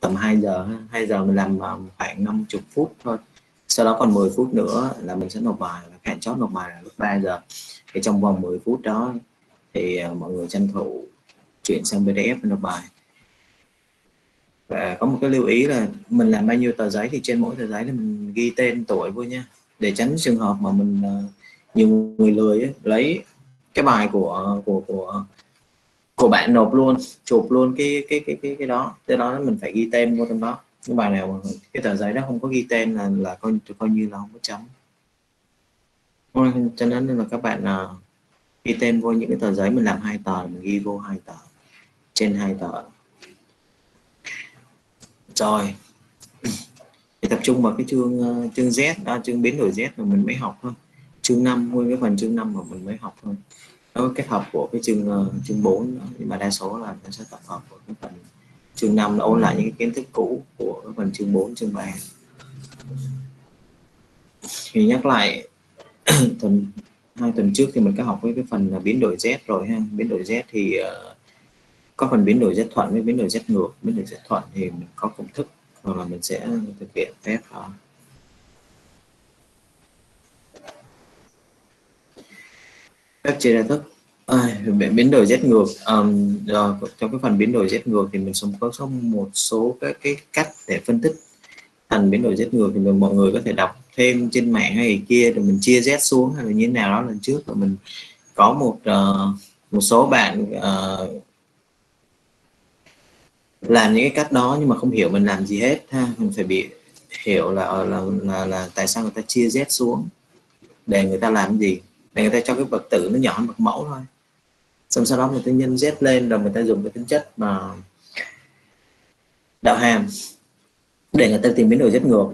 tầm 2 giờ 2 giờ mình làm khoảng 50 phút thôi. Sau đó còn 10 phút nữa là mình sẽ nộp bài và hạn chót nộp bài là lúc 3 giờ. Thì trong vòng 10 phút đó thì à, mọi người tranh thủ chuyển sang PDF nộp bài. Và có một cái lưu ý là mình làm bao nhiêu tờ giấy thì trên mỗi tờ giấy là mình ghi tên tuổi vô nha. Để tránh trường hợp mà mình à, nhiều người lười ấy, lấy cái bài của của của của bạn nộp luôn chụp luôn cái cái cái cái cái đó. Cái đó mình phải ghi tên vô trong đó. Nhưng bài nào cái tờ giấy đó không có ghi tên là là coi coi như là không có chấm. Cho nên là các bạn uh, ghi tên vô những cái tờ giấy mình làm hai tờ mình ghi vô hai tờ trên hai tờ. Rồi. Thì tập trung vào cái chương uh, chương Z à, chương biến đổi Z mà mình mới học thôi. Chương 5 nguyên cái phần chương 5 mà mình mới học thôi nó kết hợp của cái chương uh, chương 4 nhưng mà đa số là nó sẽ tập hợp của cái phần chương 5 nó ôn lại những cái kiến thức cũ của cái phần chương 4 chương 3 thì nhắc lại tuần hai tuần trước thì mình có học với cái phần biến đổi Z rồi ha. Biến đổi Z thì uh, có phần biến đổi Z thuận với biến đổi Z ngược. Biến đổi Z thuận thì mình có công thức hoặc là mình sẽ thực hiện phép đó ờ, các chế ra thức. À, biến đổi Z ngược. Um, rồi trong cái phần biến đổi Z ngược thì mình sống có một số các cái cách để phân tích thành biến đổi Z ngược thì mình, mọi người có thể đọc thêm trên mạng hay kia rồi mình chia Z xuống hay là như thế nào đó lần trước. Rồi mình có một uh, một số bạn uh, làm những cái cách đó nhưng mà không hiểu mình làm gì hết ha. Mình phải bị hiểu là là là, là, là tại sao người ta chia Z xuống để người ta làm gì để người ta cho cái vật tử nó nhỏ hơn vật mẫu thôi. Xong sau đó người ta nhân Z lên rồi người ta dùng cái tính chất mà đạo hàm để người ta tìm biến đổi rất ngược.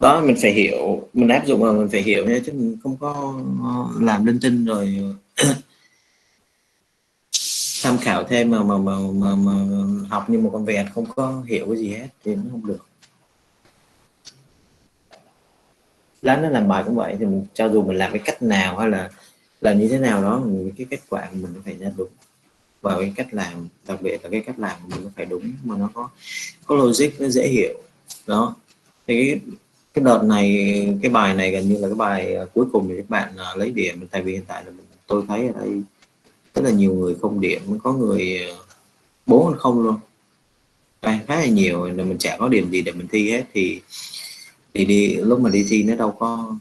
Đó mình phải hiểu mình áp dụng mà mình phải hiểu nha chứ mình không có làm linh tinh rồi tham khảo thêm mà mà mà, mà, mà học như một con vẹt không có hiểu cái gì hết thì nó không được. Lát nó làm bài cũng vậy thì mình cho dù mình làm cái cách nào hay là làm như thế nào đó mình cái kết quả mình phải ra đúng. Và cái cách làm đặc biệt là cái cách làm của mình nó phải đúng mà nó có có logic nó dễ hiểu. Đó. Thì cái, cái đợt này cái bài này gần như là cái bài à, cuối cùng thì các bạn uh, lấy điểm. Tại vì hiện tại là mình, tôi thấy ở đây rất là nhiều người không điểm có người à, bốn không luôn. À, khá là nhiều là mình chả có điểm gì để mình thi hết. Thì thì đi lúc mà đi thi nó đâu có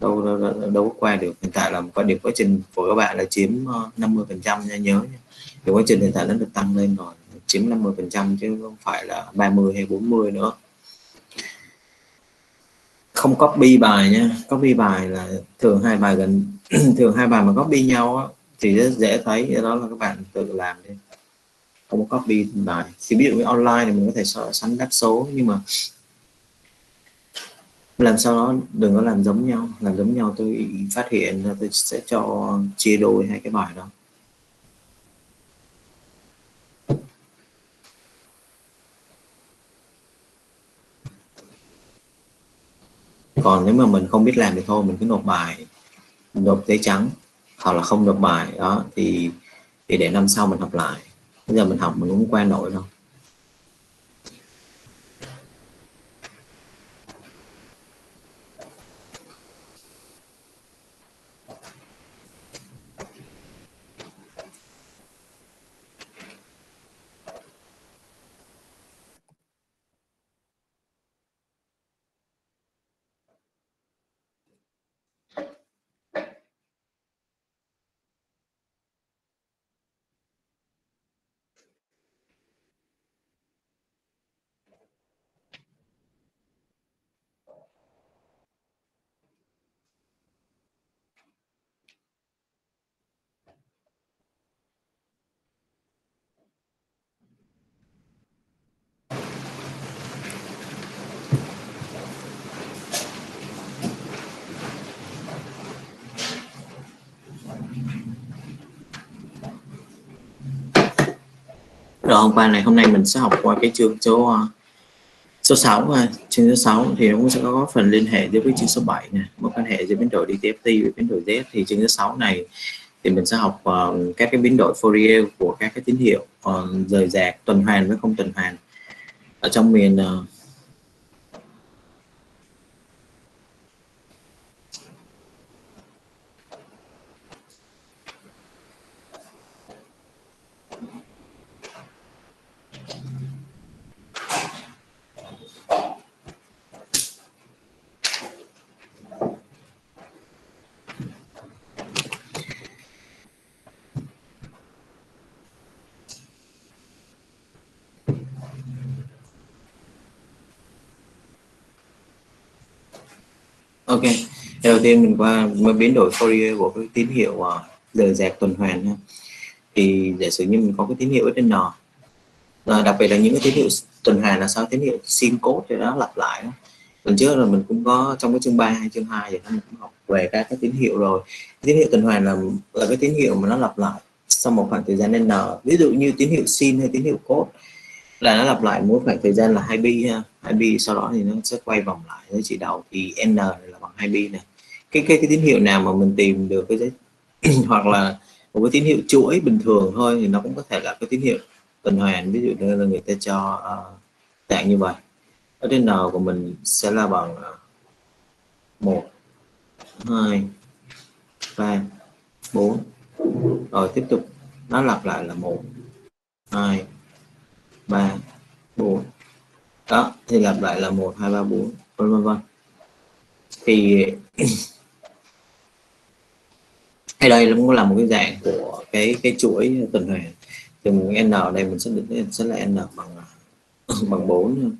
đâu đâu, đâu, đâu có qua được. Hiện tại là có điểm quá trình của các bạn là chiếm ờ, 50 phần trăm nha nhớ nha. Điểm quá trình hiện tại nó được tăng lên rồi chiếm 50 phần trăm chứ không phải là 30 hay 40 nữa. Không copy bài nha. Copy bài là thường hai bài gần thường hai bài mà copy nhau á, thì rất dễ thấy. Đó là các bạn tự làm đi. Không có copy bài. Thì ví dụ như online thì mình có thể so sánh đáp số nhưng mà làm sao đó đừng có làm giống nhau, làm giống nhau tôi phát hiện là tôi sẽ cho chia đôi hai cái bài đó. Còn nếu mà mình không biết làm thì thôi, mình cứ nộp bài, nộp giấy trắng, hoặc là không nộp bài, đó, thì thì để năm sau mình học lại. Bây giờ mình học mình cũng qua nổi đâu. Rồi hôm qua này hôm nay mình sẽ học qua cái chương số ờ, số 6 ha. Ờ, chương số 6 thì nó cũng sẽ có phần liên hệ với chương số 7 nè một quan hệ giữa biến đổi DTFT với biến đổi Z thì chương số 6 này thì mình sẽ học uh, các cái biến đổi Fourier của các cái tín hiệu uh, rời rạc tuần hoàn với không tuần hoàn ở trong miền uh, ok đầu tiên mình qua biến đổi Fourier của cái tín hiệu à, uh, rời tuần hoàn ha. thì giả sử như mình có cái tín hiệu trên n. À, đặc biệt là những cái tín hiệu tuần hoàn là sao? Tín hiệu sin cốt thì nó lặp lại đó. lần trước là mình cũng có trong cái chương 3 hay chương 2 thì mình cũng học về các cái tín hiệu rồi. Tín hiệu tuần hoàn là là cái tín hiệu mà nó lặp lại sau một khoảng thời gian n ví dụ như tín hiệu sin hay tín hiệu cốt là nó lặp lại mỗi khoảng thời gian là 2 bi ha. 2 bi sau đó thì nó sẽ quay vòng lại với chỉ đầu thì n là bằng 2 bi này cái cái cái tín hiệu nào mà mình tìm được cái hoặc là một cái tín hiệu chuỗi bình thường thôi thì nó cũng có thể là cái tín hiệu tuần hoàn. Ví dụ như là người ta cho ờ, uh, dạng như vậy ở trên n của mình sẽ là bằng ờ, một hai ba bốn. Rồi tiếp tục nó lặp lại là một hai ba bốn. Đó thì lặp lại là một hai ba bốn vân vân vân. Thì hay đây cũng là một cái dạng của cái cái chuỗi tuần hoàn. Thì n ở đây mình sẽ định sẽ là n bằng bằng 4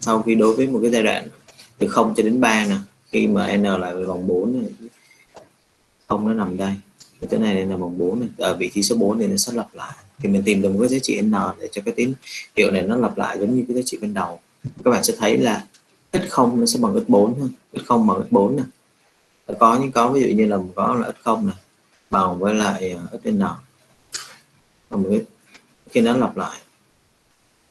sau khi đối với một cái giai đoạn từ 0 cho đến 3 nè khi mà n là bằng 4 này, không nó nằm đây. Cái này là bằng 4 này. ở vị trí số 4 thì nó sẽ lặp lại. Thì mình tìm được một cái giá trị n để cho cái tín hiệu này nó lặp lại giống như cái giá trị ban đầu. Các bạn sẽ thấy là x0 nó sẽ bằng x4 x0 bằng x4 nè có những có ví dụ như là có là x0 nè bằng với lại ờ, n. Bằng với khi nó lặp lại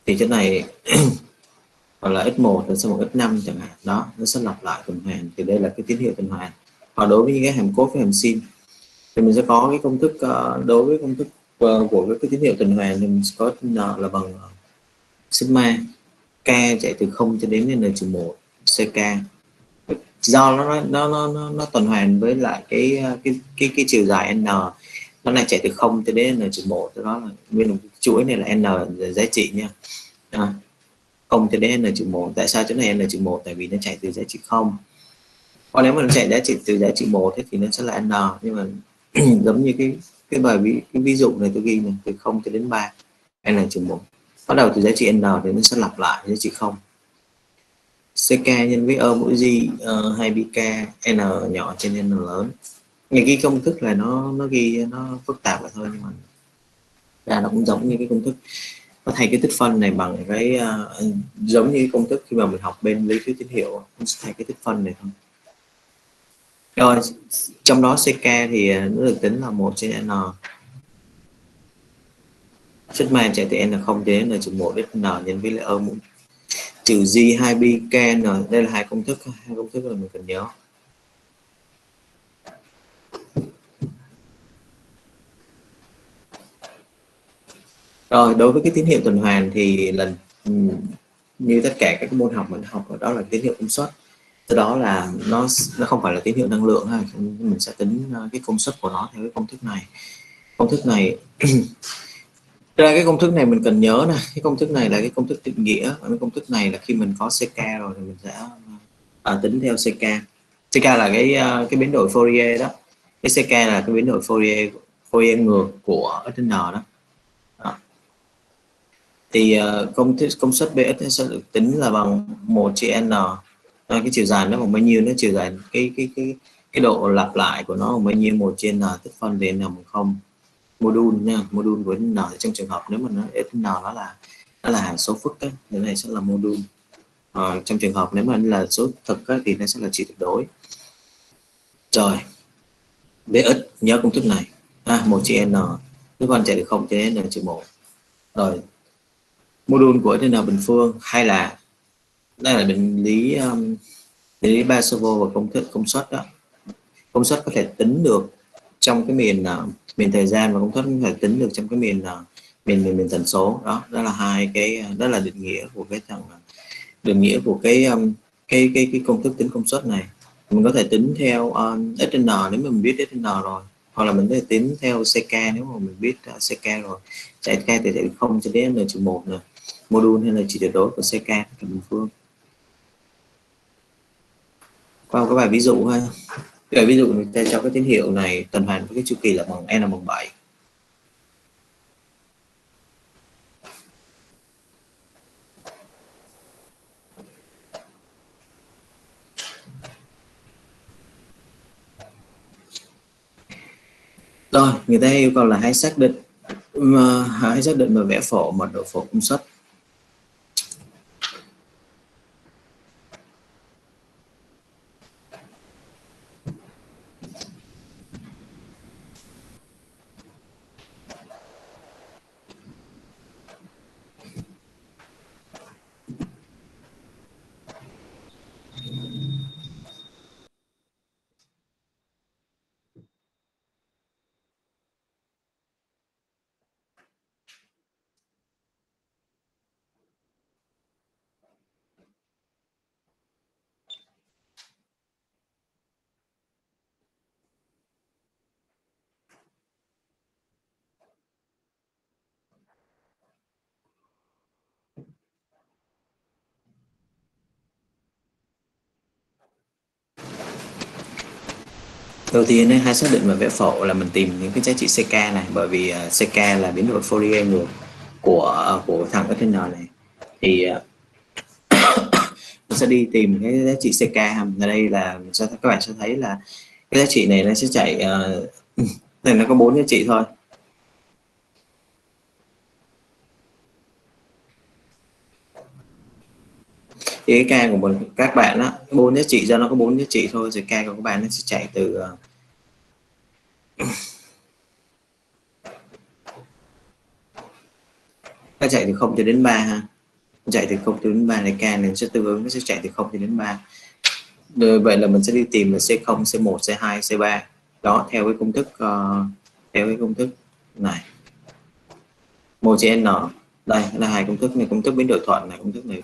thì chỗ này hoặc là x1 rồi sau một x5 chẳng hạn. Đó nó sẽ lặp lại tuần hoàn thì đây là cái tín hiệu tuần hoàn. Và đối với những cái hàm cốt với hàm sin thì mình sẽ có cái công thức à, đối với công thức à, của cái, cái tín hiệu tuần hoàn thì mình sẽ có n là bằng sigma k chạy từ 0 cho đến n 1 ck do nó nó nó nó, nó tuần hoàn với lại cái ờ, cái cái cái chiều dài n. Nó này chạy từ 0 tới đến n trừ một đó là nguyên một chuỗi này là n giá trị nha. À, 0 tới đến n trừ một. Tại sao chỗ này n trừ một? Tại vì nó chạy từ giá trị 0 còn nếu mà nó chạy giá trị từ giá trị một thì nó sẽ là n. Nhưng mà giống như cái cái bài ví cái ví dụ này tôi ghi này từ 0 cho đến 3 n trừ một. Bắt đầu từ giá trị n thì nó sẽ lặp lại giá trị 0 ck nhân với ơ mũi g ờ, uh, 2BK n nhỏ trên n lớn. Những cái công thức là nó nó ghi nó phức tạp vậy thôi nhưng mà ra nó cũng giống như cái công thức. Nó thay cái tích phân này bằng cái uh, giống như cái công thức khi mà mình học bên lý thuyết tín hiệu cũng sẽ thay cái tích phân này thôi. Rồi trong đó ck thì ờ, nó được tính là một trên n. Sigma chạy từ n không đến n trừ một đến n nhân với lại ơ mũ trừ g 2 b, k, n, đây là hai công thức, hai công thức là mình cần nhớ. Rồi, đối với cái tín hiệu tuần hoàn thì lần như tất cả các môn học mình học ở đó là tín hiệu công suất. Từ đó là nó nó không phải là tín hiệu năng lượng ha, mình sẽ tính ờ, cái công suất của nó theo cái công thức này. Công thức này ra cái công thức này mình cần nhớ này, cái công thức này là cái công thức định nghĩa và cái công thức này là khi mình có ck rồi thì mình sẽ à, tính theo ck ck là cái à, cái biến đổi Fourier đó. Cái ck là cái biến đổi Fourier Fourier ngược của n đó, đó. thì uh, công thức công suất bx sẽ được tính là bằng 1 chia n. À, cái chiều dài nó bằng bao nhiêu nó chiều dài cái cái cái cái độ lặp lại của nó bằng bao nhiêu một trên n tích phân đến n bằng không module nha module của n trong trường hợp nếu mà nó n nó là nó là hàm số phức ấy, thì này sẽ là module. À, trong trường hợp nếu mà là số thực ấy, thì nó sẽ là trị tuyệt đối. Rồi bx nhớ công thức này. À, một chia n nếu con chạy được không cho n trừ một. Rồi module của n bình phương hay là đây là định lý um, định lý Basov và công thức công suất đó. Công suất có thể tính được trong cái miền uh, miền thời gian và công suất phải tính được trong cái miền ờ, miền miền miền tần số. Đó đó là hai cái ờ, đó là định nghĩa của cái thằng ờ, định nghĩa của cái cái cái cái công thức tính công suất này. Mình có thể tính theo uh, SN nếu mà mình biết SN rồi hoặc là mình có thể tính theo CK nếu mà mình biết uh, CK rồi. Chạy K từ chạy không cho đến n trừ một rồi module hay là chỉ tuyệt đối của CK của bình phương. Qua các bài ví dụ ha cái ví dụ người ta cho cái tín hiệu này, tuần hoàn với cái chu kỳ là bằng n bằng 7 rồi, người ta yêu cầu là hãy xác định hãy xác định và vẽ phổ mật độ phổ công suất. Đầu tiên ấy, hai xác định và vẽ phổ là mình tìm những cái giá trị CK này bởi vì à, CK là biến đổi Fourier ngược của à, của thằng ở trên này. Thì à, mình sẽ đi tìm cái giá trị CK ở đây là sẽ, các bạn sẽ thấy là cái giá trị này nó sẽ chạy uh, này nó có bốn giá trị thôi. Thì cái ca của mình các bạn á bốn giá trị do nó có bốn giá trị thôi rồi ca của các bạn nó sẽ chạy từ ờ, nó chạy từ 0 cho đến 3 ha. Chạy từ 0 cho đến 3 này ca này sẽ tương ứng nó sẽ chạy từ 0 cho đến 3 rồi vậy là mình sẽ đi tìm là C0 C1 C2 C3 đó theo cái công thức uh, theo cái công thức này. Một chữ n. Đây là hai công thức này công thức biến đổi thuận này công thức này.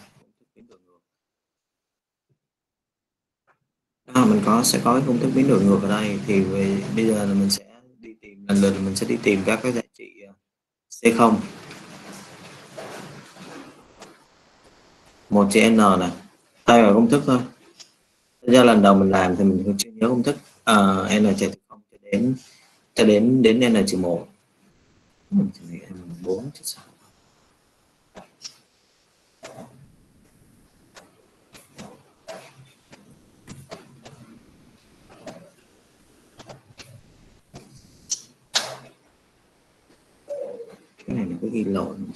À, mình có sẽ có cái công thức biến đổi ngược ở đây. Thì về, bây giờ là mình sẽ đi tìm lần lượt mình sẽ đi tìm các cái giá trị ờ, C0 một chữ n này thay vào công thức thôi. Do lần đầu mình làm thì mình chưa nhớ công thức uh, n chạy không cho đến cho đến đến n trừ một. Bốn chứ sao này nó có ghi lộn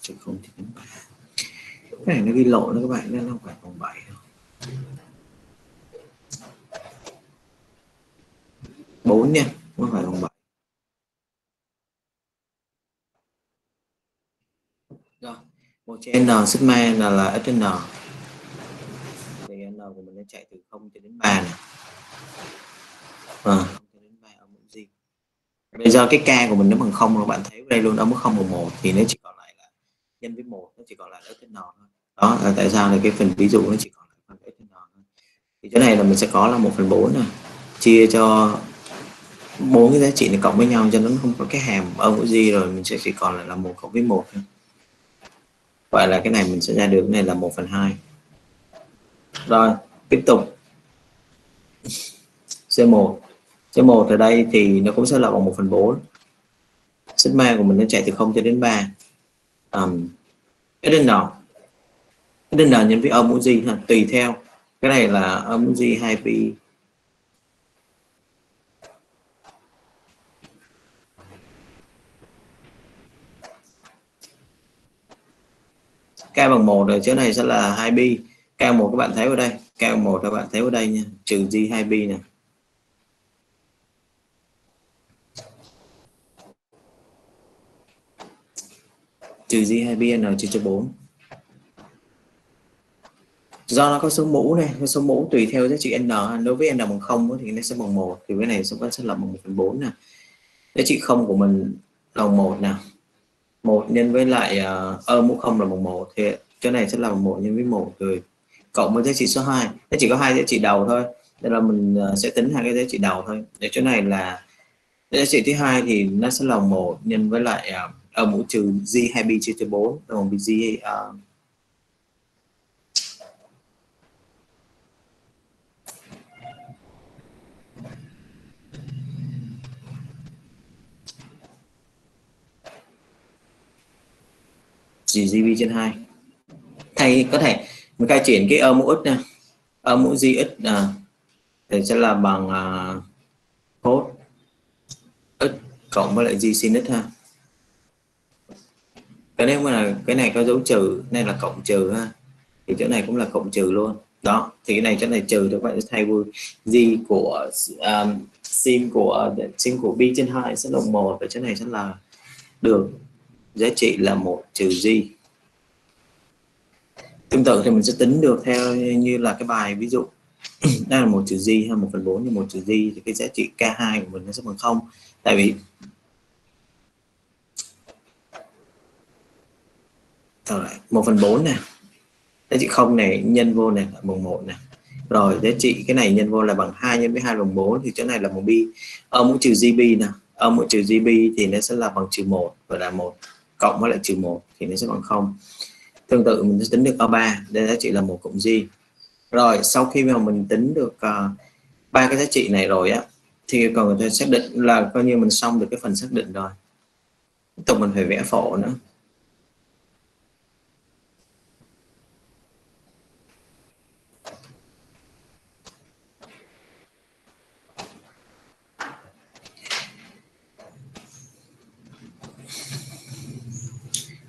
chứ không thì đến cái này nó ghi lộn đó các bạn nên không phải vòng bảy đâu. Bốn nha không phải vòng bảy. Rồi một trên n sigma là là s trên n. Thì n của mình nó chạy từ 0 cho đến 3 này à, 0 cho đến 3 ở mũi gì bây giờ cái k của mình nó bằng không rồi, bạn thấy đây luôn nó mức không bằng một thì nó chỉ còn lại là nhân với một, nó chỉ còn lại s n thôi. Đó, là tại sao là cái phần ví dụ nó chỉ còn lại phần s n thôi. Thì chỗ này là mình sẽ có là một phần bốn này chia cho bốn cái giá trị này cộng với nhau cho nó không có cái hàm âm mũi gì rồi, mình sẽ chỉ còn lại là một cộng với một vậy là cái này mình sẽ ra được, cái này là 1 phần 2 rồi, tiếp tục. C1 cái một ở đây thì nó cũng sẽ là bằng 1 phần 4 sigma của mình nó chạy từ 0 cho đến 3 um, SN SN nhân với âm Uzi ha? Tùy theo. Cái này là âm Uzi 2pi k bằng 1 rồi chỗ này sẽ là 2 bi k một các bạn thấy ở đây. K1 các bạn thấy ở đây nha. Trừ g 2 bi nè. Trừ g 2 bi n chia cho 4 do nó có số mũ này số mũ tùy theo giá trị n đối với n bằng không thì nó sẽ bằng một thì cái này sẽ sẽ là bằng 1 phần 4 nè. Giá trị không của mình là một nè. Một nhân với lại uh, mũ không là bằng một thì chỗ này sẽ là bằng một nhân với một rồi cộng với giá trị số 2 nó chỉ có hai giá trị đầu thôi nên là mình à, sẽ tính hai cái giá trị đầu thôi. Để chỗ này là giá trị thứ hai thì nó sẽ là một nhân với lại uh, Ờ, ở mũ trừ g 2 b chia cho 4 còn g uh, chỉ GB trên 2 thầy có thể mình khai chuyển cái âm mũ x nè âm mũ gx à, thì sẽ là bằng à, cos x cộng với lại g sin x ha cái nếu mà là cái này có dấu trừ này là cộng trừ ha. Thì chỗ này cũng là cộng trừ luôn. Đó thì cái này chỗ này trừ thì các bạn sẽ thay vui. G của um, sin của sin của b trên 2 sẽ là một và chỗ này sẽ là được. Giá trị là một trừ g. Tương tự thì mình sẽ tính được theo như là cái bài ví dụ. Đây là một trừ g hay một phần bốn như một trừ g thì cái giá trị k2 của mình nó sẽ bằng không. Tại vì rồi 1 phần 4 nè. Giá trị 0 này nhân vô này là bằng 1 nè. Rồi giá trị cái này nhân vô là bằng 2 nhân với 2 bằng 4 thì chỗ này là bằng bi. Âm mũ trừ gb nè. Âm mũ trừ gb thì nó sẽ là bằng trừ 1 và là 1 cộng với lại trừ 1 thì nó sẽ bằng 0 tương tự mình sẽ tính được O3 đây giá trị là một cộng G. Rồi sau khi mà mình tính được à, ba uh, cái giá trị này rồi á thì còn người ta xác định là coi như mình xong được cái phần xác định rồi. Tiếp tục mình phải vẽ phổ nữa.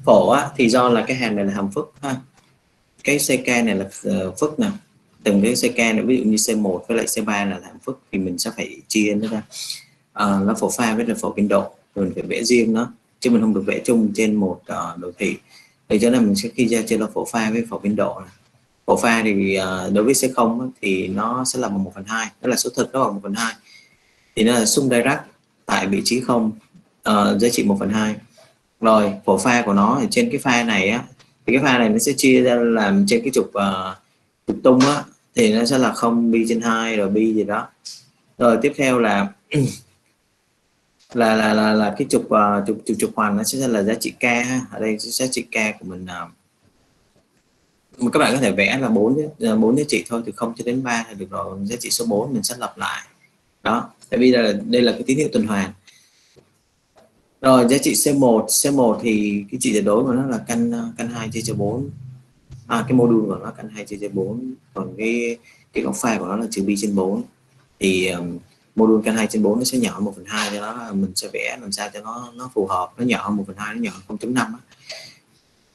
Phổ á, thì do là cái hàm này là hàm phức ha. Cái ck này là ờ, phức nào từng cái ck này ví dụ như c1 với lại c3 là hàm phức thì mình sẽ phải chia nó ra. À, nó phổ pha với là phổ biên độ mình phải vẽ riêng nó chứ mình không được vẽ chung trên một uh, đồ thị. Thì cho nên mình sẽ khi ra trên là phổ pha với phổ biên độ này. phổ pha thì uh, đối với c0 thì nó sẽ là bằng một phần 2 đó là số thực nó bằng 1 phần 2 thì nó là sum direct tại vị trí 0 uh, giá trị 1 phần 2 rồi phổ pha của nó thì trên cái pha này á thì cái pha này nó sẽ chia ra làm trên cái trục uh, trục tung á thì nó sẽ là không bi trên hai rồi bi gì đó. Rồi tiếp theo là là là là, là cái trục uh, trục trục trục hoàn nó sẽ là giá trị k ha. ở đây giá trị k của mình uh, mà các bạn có thể vẽ là bốn bốn giá trị thôi từ 0 cho đến 3 là được rồi. Giá trị số 4 mình sẽ lập lại. Đó tại vì đây là đây là cái tín hiệu tuần hoàn rồi giá trị C1 C1 thì cái trị tuyệt đối của nó là căn căn 2 chia cho 4 à, cái mô đun của nó căn 2 chia cho 4 còn cái cái góc pha của nó là trừ bi trên 4 thì um, mô đun căn 2 trên 4 nó sẽ nhỏ hơn 1 phần 2 cho nó mình sẽ vẽ làm sao cho nó nó phù hợp nó nhỏ hơn 1 phần 2 nó nhỏ hơn 0.5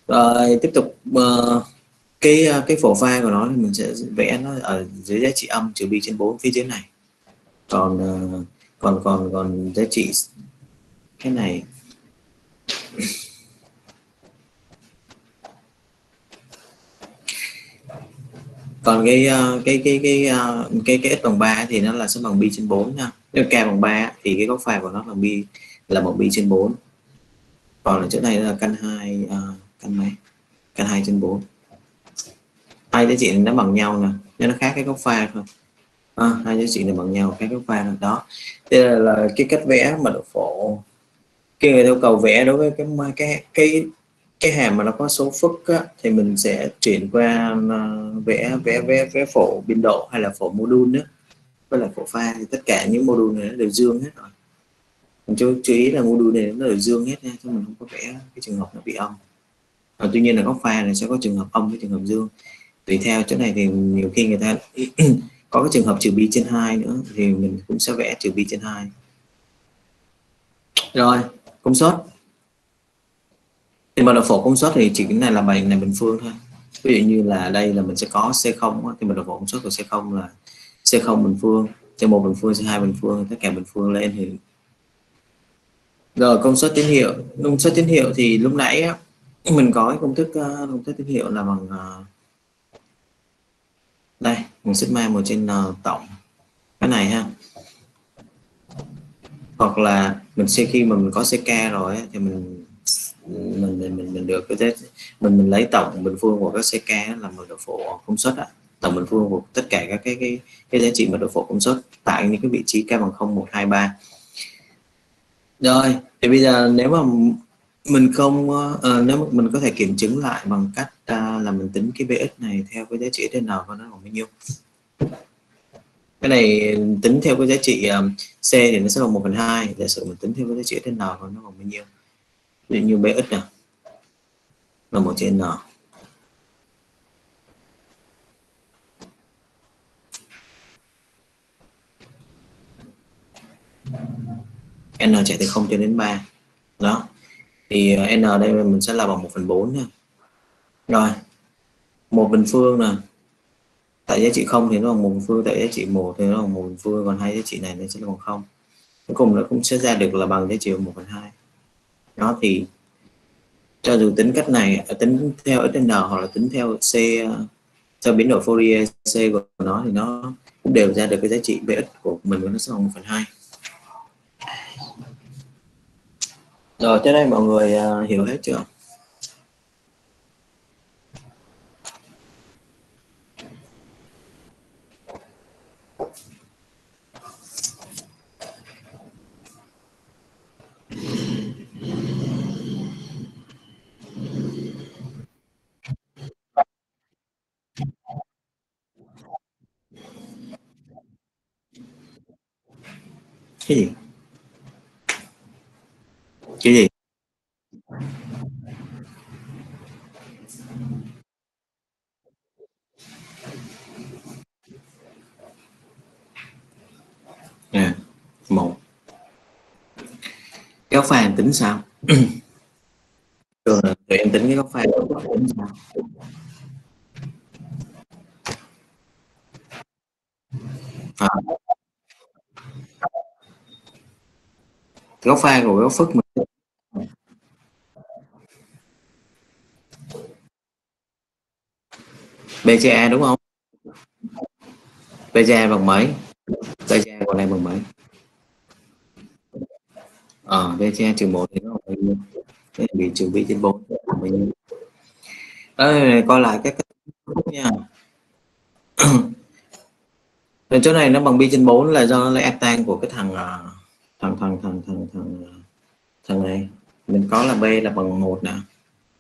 rồi tiếp tục uh, cái cái phổ pha của nó thì mình sẽ vẽ nó ở dưới giá trị âm trừ bi trên 4 phía dưới này. Còn uh, còn còn còn giá trị cái này. Còn cái ờ, cái cái cái ờ, cái cái x bằng 3 thì nó là số bằng bi trên 4 nha. Nếu k bằng 3 thì cái góc phải của nó là bi là một bi trên 4 còn ở chỗ này là căn 2 uh, ờ, căn mấy? Căn 2 trên 4 hai giá trị nó bằng nhau nè nên nó khác cái góc pha thôi. À, hai giá trị này bằng nhau cái góc pha là đó. Đây là, là cái cách vẽ mà độ phổ khi người yêu cầu vẽ đối với cái cái cái cái hàm mà nó có số phức á, thì mình sẽ chuyển qua uh, vẽ vẽ vẽ vẽ phổ biên độ hay là phổ module nữa. Với là phổ pha thì tất cả những module này nó đều dương hết rồi. Mình chú, chú ý là module này nó đều dương hết nha chứ mình không có vẽ cái trường hợp nó bị âm. Và tuy nhiên là góc pha này sẽ có trường hợp âm với trường hợp dương. Tùy theo chỗ này thì nhiều khi người ta có cái trường hợp trừ bi trên hai nữa thì mình cũng sẽ vẽ trừ bi trên hai. Rồi công suất. Thì mật độ phổ công suất thì chỉ cái này là bài này bình phương thôi. Ví dụ như là đây là mình sẽ có C0 thì mật độ phổ công suất của C0 là C0 bình phương C1 bình phương C2 bình phương tất cả bình phương lên thì rồi công suất tín hiệu. Công suất tín hiệu thì lúc nãy á, mình có cái công thức ờ, công thức tín hiệu là bằng ờ, đây bằng sigma một trên n tổng. Cái này ha hoặc là mình sẽ khi mà mình có CK rồi thì mình mình mình mình, mình được cái mình mình lấy tổng bình phương của các CK là mật độ phổ công suất á. Tổng bình phương của tất cả các cái cái cái giá trị mật độ phổ công suất tại những cái vị trí k bằng 0 1 2 3 rồi thì bây giờ nếu mà mình không uh, nếu mình có thể kiểm chứng lại bằng cách uh, là mình tính cái bx này theo cái giá trị trên n của nó bằng bao nhiêu? Cái này tính theo cái giá trị uh, c thì nó sẽ bằng 1 phần 2 giả sử mình tính theo cái chữ trên n còn nó bằng bao nhiêu? Ví dụ như bx nè. Là 1 trên n. N chạy từ 0 cho đến 3 đó. Thì ờ, n đây mình sẽ là bằng 1 phần 4 nha. Rồi. Một bình phương nè tại giá trị không thì nó bằng một bình phương tại giá trị một thì nó bằng một bình phương còn hai giá trị này nó sẽ bằng không. Cuối cùng nó cũng sẽ ra được là bằng giá trị một phần hai. Đó thì cho dù tính cách này à, tính theo xn hoặc là tính theo c theo biến đổi Fourier c của nó thì nó cũng đều ra được cái giá trị bx của mình nó sẽ bằng một phần hai. Rồi tới đây mọi người uh, hiểu hết chưa? Cái gì? Cái gì? À, một. Góc pha tính sao? Thường là tụi em tính cái góc pha tính sao? À. góc pha của góc phức mình BCA đúng không? BCA bằng mấy? BCA còn này bằng mấy? Ờ, Ở à, BCA trừ 1 thì nó bằng bao nhiêu? Cái bị trừ b trên bốn bao nhiêu? Đây coi lại các nha. Nên chỗ này nó bằng bi trên 4 là do lấy lấy tan của cái thằng à, thằng thằng thằng thằng thằng thằng này. Mình có là b là bằng một nè.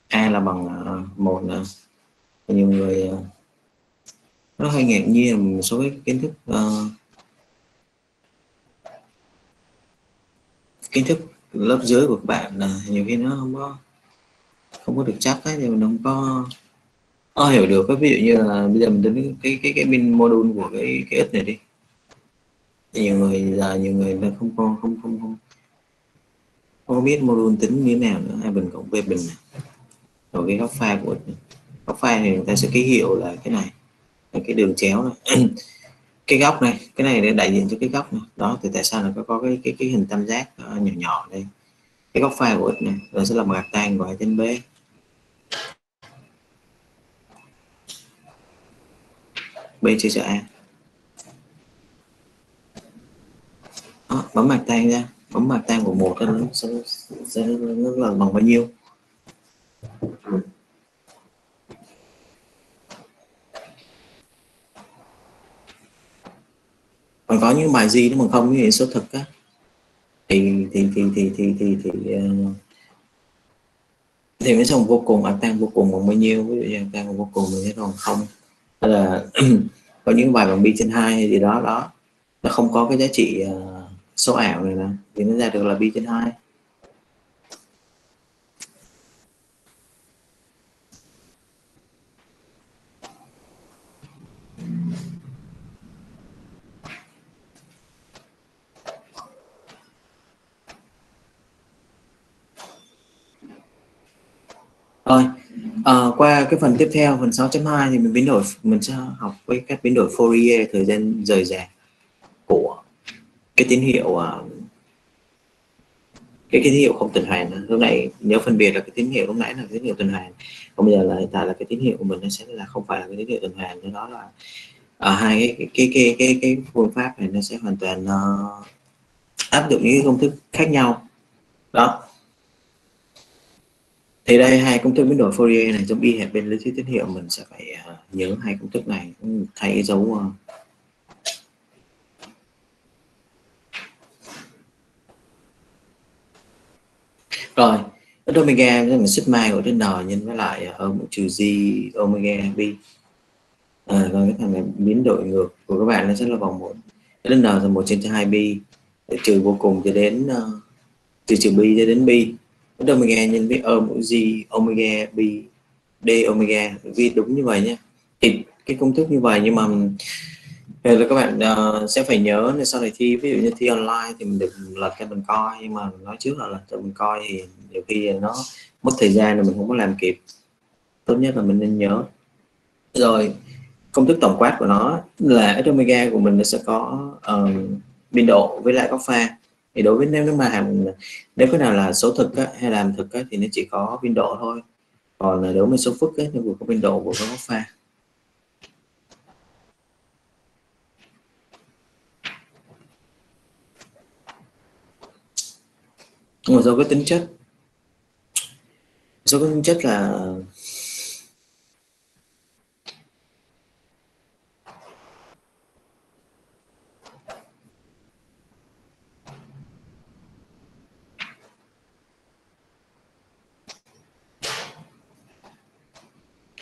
A là bằng à, một nè. Nhiều người à, nó hơi ngạc nhiên một số cái kiến thức uh, kiến thức lớp dưới của các bạn là nhiều khi nó không có không có được chắc ấy, thì mình không có có hiểu được ví dụ như là bây giờ mình tính cái cái cái pin module của cái cái ít này đi nhiều người giờ nhiều người nó không có, không không không không biết module tính như thế nào nữa. Hai bình cộng b bình. Này. rồi cái góc pha của, góc pha thì người ta sẽ ký hiệu là cái này, là cái đường chéo này. Cái góc này, cái này để đại diện cho cái góc này. Đó, thì tại sao nó có có cái cái cái hình tam giác nhỏ nhỏ đây? Cái góc pha của x này, rồi sẽ là một gạt tan của hai trên b. B chia cho a. đó, bấm mặt tan ra bấm mặt tan của một nó sẽ, sẽ nó là bằng bao nhiêu? Còn có những bài gì nó mà không? Như số thực á. Thì thì thì thì thì thì thì uh, thì mới xong vô cùng à, ạc tan vô cùng bằng bao nhiêu? Ví dụ như tan vô cùng mình thấy còn không. Hay là có những bài bằng bi trên hai gì đó đó. Nó không có cái giá trị uh, số ảo này là thì nó ra được là bi trên hai. Rồi à, qua cái phần tiếp theo phần 6.2 thì mình biến đổi mình sẽ học với cách biến đổi Fourier thời gian rời rạc cái tín hiệu cái, cái tín hiệu không tuần hoàn lúc này nhớ phân biệt là cái tín hiệu lúc nãy là tín hiệu tuần hoàn còn bây giờ là hiện tại là cái tín hiệu của mình nó sẽ là không phải là cái tín hiệu tuần hoàn nên đó là ở hai cái cái cái cái cái phương pháp này nó sẽ hoàn toàn uh, áp dụng những công thức khác nhau. Đó. Thì đây hai công thức biến đổi Fourier này giống y hệt bên lý thuyết tín hiệu mình sẽ phải uh, nhớ hai công thức này thay cái dấu uh, rồi omega là sigma của trên n nhân với lại ở một trừ g omega b à, còn cái thằng này biến đổi ngược của các bạn nó sẽ là vòng một. Đến n là một trên hai b trừ vô cùng cho đến uh, trừ trừ b cho đến b. Omega nhân với o mũ g omega b d omega vì đúng như vậy nhé. Thì cái công thức như vậy nhưng mà thế là các bạn uh, sẽ phải nhớ nên sau này thi ví dụ như thi online thì mình được lật cho mình coi nhưng mà nói trước là lật cho mình coi thì nhiều khi nó mất thời gian rồi mình không có làm kịp. Tốt nhất là mình nên nhớ. Rồi công thức tổng quát của nó là S omega của mình nó sẽ có uh, biên độ với lại góc pha. Thì đối với nếu nó mà hàm nếu cái nào là số thực á, hay là thực á, thì nó chỉ có biên độ thôi. Còn đối với số phức á, thì vừa có biên độ vừa có góc pha. Mà do cái tính chất do cái tính chất là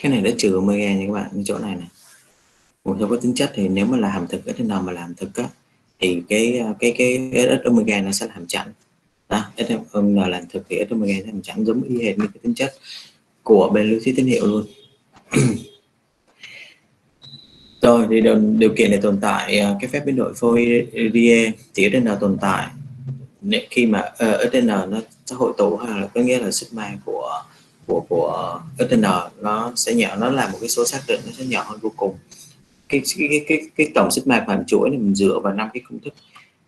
cái này đã trừ omega nha các bạn cái chỗ này này một trong cái tính chất thì nếu mà là hàm thực ở trên nào mà làm thực á thì cái cái cái, cái omega nó sẽ làm chặn. À, đó SFM là thực tế omega sẽ làm chặn giống y hệt như cái tính chất của bên lưu trữ tín hiệu luôn. Rồi thì điều, điều kiện để tồn tại à, cái phép biến đổi Fourier thì ở trên tồn tại. Khi mà uh, nó sẽ hội tụ hay là có nghĩa là sigma của của của SN nó sẽ nhỏ nó là một cái số xác định nó sẽ nhỏ hơn vô cùng. Cái cái cái cái, cái tổng sigma của hàm chuỗi này mình dựa vào năm cái công thức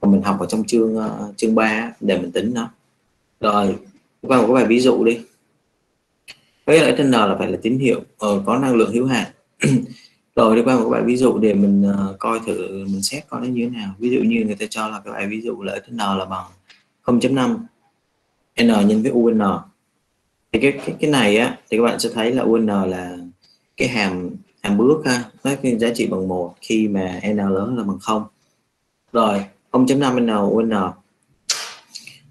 mà mình học ở trong chương uh, chương 3 để mình tính nó. Rồi qua một cái bài ví dụ đi. Cái trên n là phải là tín hiệu uh, có năng lượng hữu hạn. Rồi đi qua một cái bài ví dụ để mình uh, coi thử mình xét coi nó như thế nào. Ví dụ như người ta cho là cái bài ví dụ là n là bằng 0.5 n nhân với un thì cái cái cái này á thì các bạn sẽ thấy là un là cái hàm hàm bước ha. Nó cái giá trị bằng một khi mà n lớn là bằng không. Rồi 0.5 n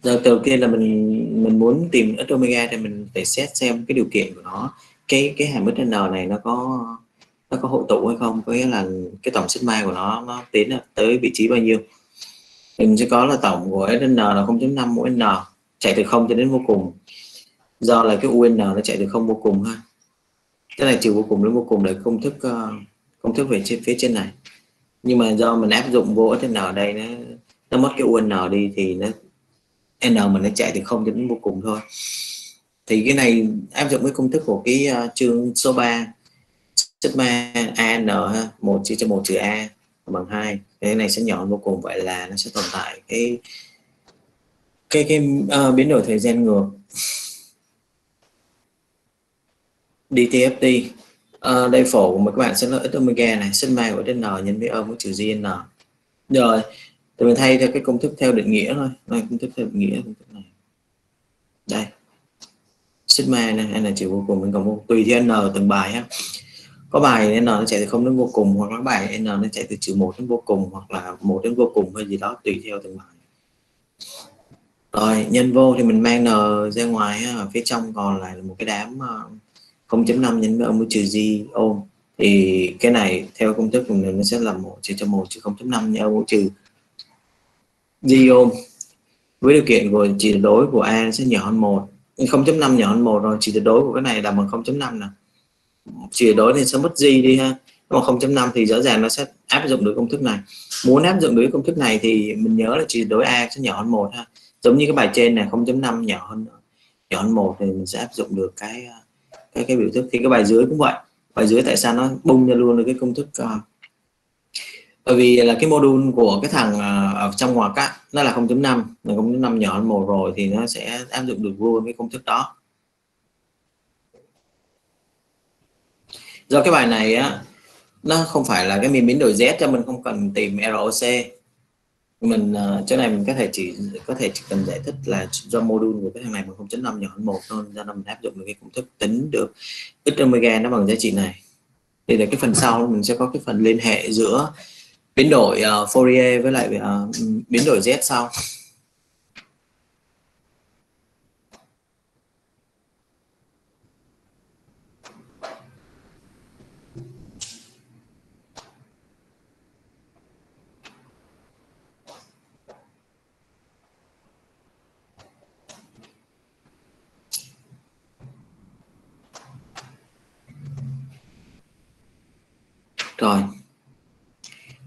Rồi giờ đầu tiên là mình mình muốn tìm x omega thì mình phải xét xem cái điều kiện của nó. Cái cái hàm x n này nó có nó có hội tụ hay không? Có nghĩa là cái tổng sigma của nó nó tiến tới vị trí bao nhiêu? Mình sẽ có là tổng của n là 0.5 mỗi n, chạy từ 0 cho đến vô cùng. Do là cái UN nó chạy từ không vô cùng ha. Cái này trừ vô cùng đến vô cùng để công thức ờ, công thức về trên, phía trên này nhưng mà do mình áp dụng vô thế ở đây nó nó mất cái UN đi thì nó N mình nó chạy từ không đến vô cùng thôi. Thì cái này áp dụng cái công thức của cái uh, chương số 3 sigma AN ha một chia cho một trừ A bằng hai. Cái này sẽ nhỏ vô cùng vậy là nó sẽ tồn tại cái cái cái uh, biến đổi thời gian ngược. DTFT uh, đây phổ của các bạn sẽ là x omega này sigma của trên n nhân với âm của trừ gn rồi thì mình thay theo cái công thức theo định nghĩa thôi. Này công thức theo định nghĩa công thức này. Đây. Sigma này n trừ vô cùng mình còn vô tùy theo n từng bài ha. Có bài n nó chạy từ không đến vô cùng hoặc là bài n nó chạy từ trừ một đến vô cùng hoặc là một đến vô cùng hay gì đó tùy theo từng bài. Rồi nhân vô thì mình mang n ra ngoài ở phía trong còn lại là một cái đám ờ, 0.5 nhân với âm trừ g ôm thì cái này theo công thức của mình nó sẽ là một chia cho một trừ 0.5 nhân âm trừ g ôm với điều kiện của chỉ tuyệt đối của a sẽ nhỏ hơn một. 0.5 nhỏ hơn một rồi, chỉ tuyệt đối của cái này là bằng 0.5 nè. Chỉ tuyệt đối thì sẽ mất g đi ha. Còn 0.5 thì rõ ràng nó sẽ áp dụng được công thức này. Muốn áp dụng được công thức này thì mình nhớ là chỉ đối a sẽ nhỏ hơn một ha. Giống như cái bài trên này 0.5 nhỏ hơn nhỏ hơn một thì mình sẽ áp dụng được cái cái cái biểu thức thì cái bài dưới cũng vậy. Bài dưới tại sao nó bung ra luôn cái công thức uh, bởi vì là cái module của cái thằng uh, ở trong ngoặc á nó là 0.5 là 0.5 nhỏ hơn một rồi thì nó sẽ áp dụng được luôn cái công thức đó. Do cái bài này á nó không phải là cái miền biến đổi z cho mình không cần tìm ROC mình ờ, chỗ này mình có thể chỉ có thể chỉ cần giải thích là do module của cái thằng này bằng 0.5 nhỏ hơn một thôi do nó mình áp dụng được cái công thức tính được x omega nó bằng giá trị này. Thì để cái phần sau mình sẽ có cái phần liên hệ giữa biến đổi uh, Fourier với lại uh, biến đổi Z sau. Rồi.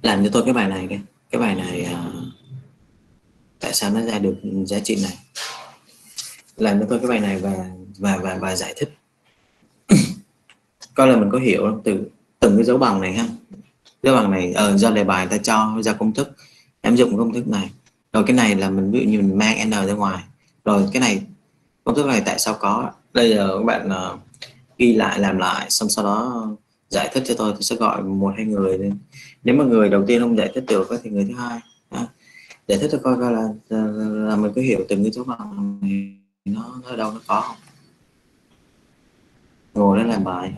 Làm cho tôi cái bài này cái cái bài này uh, tại sao nó ra được giá trị này? Làm cho tôi cái bài này và và và và giải thích. Coi là mình có hiểu từ từng cái dấu bằng này ha. Dấu bằng này ở ờ, uh, do đề bài ta cho ra công thức. Em dụng công thức này. Rồi cái này là mình ví dụ như mình mang n ra ngoài. Rồi cái này công thức này tại sao có? Đây giờ các bạn uh, ghi lại làm lại xong sau đó giải thích cho tôi tôi sẽ gọi một hai người lên. Nếu mà người đầu tiên không giải thích được thì người thứ hai à, giải thích cho coi coi là, là, là mình có hiểu từng cái chỗ bằng nó, nó ở đâu nó có không. Ngồi để làm bài.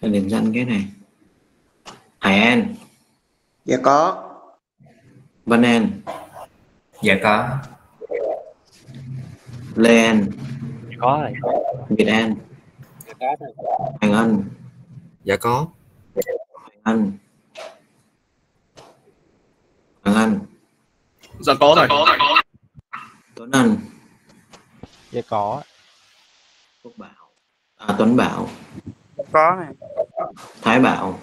Điểm danh cái này. Hải An Dạ có. Vân An Dạ có. Lê An có rồi. Việt An dạ có rồi. Hoàng Ân. Dạ có. Hoàng Ân. Hoàng Anh Dạ có rồi. Tuấn Anh. Dạ có. Phúc Bảo. À, Tuấn Bảo. Có này Thái Bảo.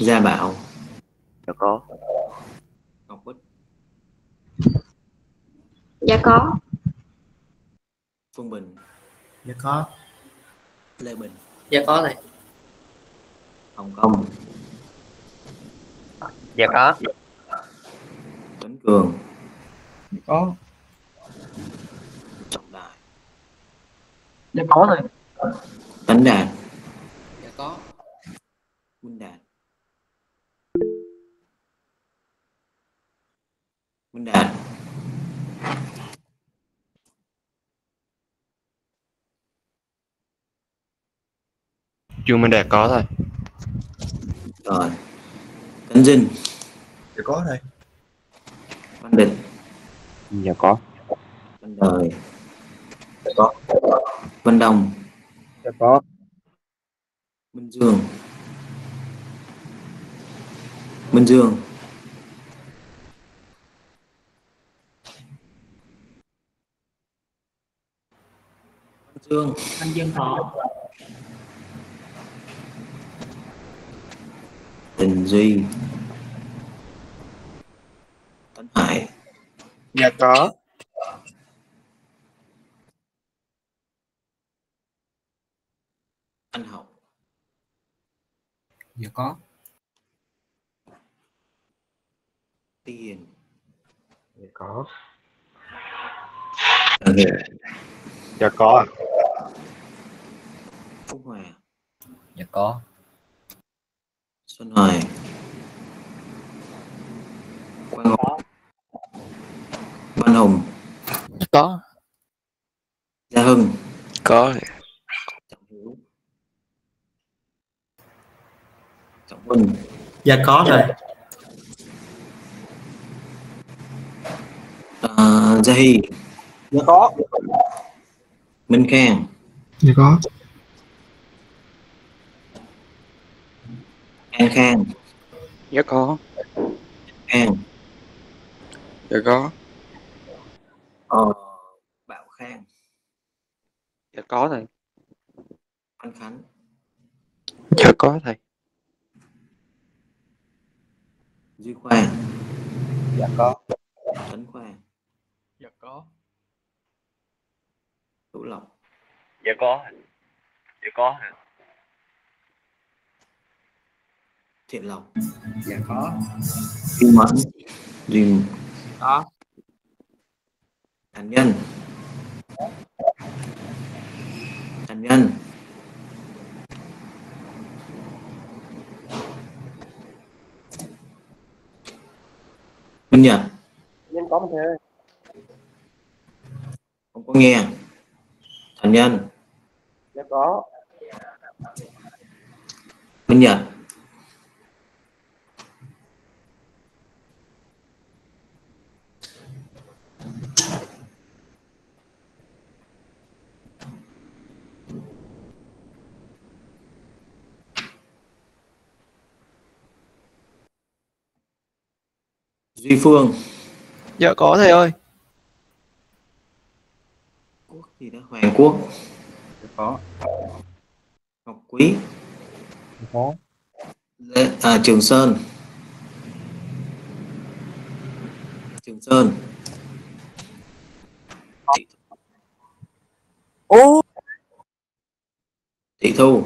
Gia Bảo. Dạ có. Ngọc Bích. Dạ có. Phương Bình. Dạ có. Lê Bình. Dạ có này. Hồng Kông. Dạ có. Tuấn Cường. Dạ có Trọng Đại Dạ có rồi Tấn Đạt Dạ có. Minh Đạt Minh Đạt Trương Minh Đạt có thôi. Rồi. Tấn Dinh. Dạ có rồi Văn Định. Dạ có. Văn Đời. Có Văn Đồng. Dạ có. Minh Dương. Minh Dương. Minh Dương. Anh Dương có. Tình Duy. Tấn Hải. Dạ có Anh Học Dạ có tiền Dạ có. Trần Hiệp Dạ có. Phúc Hòa Dạ có. Xuân Hoài Quang Hùng Văn Hùng Có. Gia Hưng Có. Trọng Hiếu Trọng Vinh Dạ có rồi. uh, Gia Hy Dạ có. Minh Khang Dạ có. An Khang Dạ có. Khang Dạ có. ờ, Bảo Khang Dạ có thầy. Văn Khánh Dạ có thầy. Duy Khoa Dạ có. Tấn Khoa Dạ có. Hữu Lộc Dạ có. Dạ có. Thiện Lộc Dạ có. Duy Mẫn Duy Có. Thành Nhân Thành Nhân Minh Nhật Nhân có một thế. không có nghe Thành Nhân Dạ có. Minh Nhật Duy Phương Dạ có thầy ơi. Quốc gì đó Hoàng Quốc Dạ có. Ngọc Quý Có. Lê, à, Trường Sơn Trường Sơn Ô. Thị Thu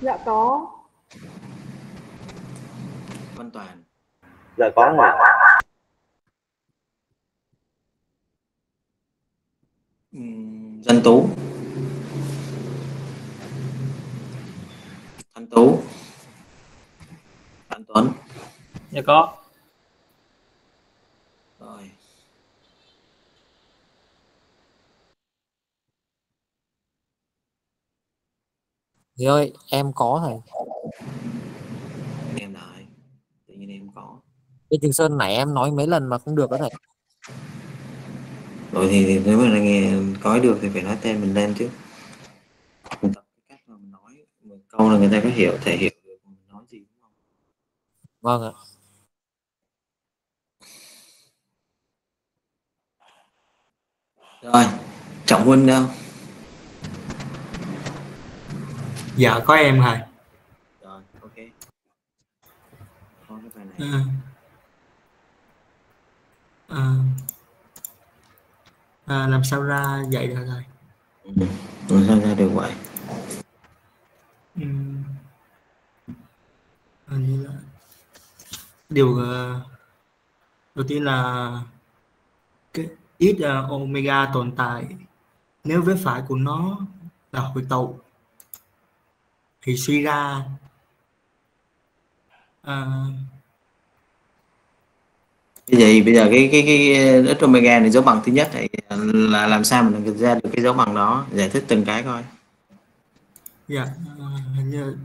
Dạ có. Văn Toàn Dạ có. Ừm, Dân Tú Thanh Tú Anh Tuấn Dạ có. rồi ơi, em có thầy. em lại tự nhiên em có Cái Trường Sơn này em nói mấy lần mà không được đó thầy. rồi thì, thì nếu mà là nghe có được thì phải nói tên mình lên chứ mình tập cái cách mà mình nói một câu là người ta có hiểu thể hiểu được mình nói gì đúng không Vâng ạ. rồi trọng huynh đâu Dạ có em thầy. rồi ok có cái bài này À. À. À, làm sao ra vậy được thầy? ừ. rồi sao ra được vậy. Hình như là điều ờ, đầu tiên là cái ít ờ, omega tồn tại nếu vế phải của nó là hội tụ thì suy ra à, Vậy bây giờ cái cái cái ít omega này dấu bằng thứ nhất thì là làm sao mình ra được cái dấu bằng đó? Giải thích từng cái coi. Dạ ờ, hình như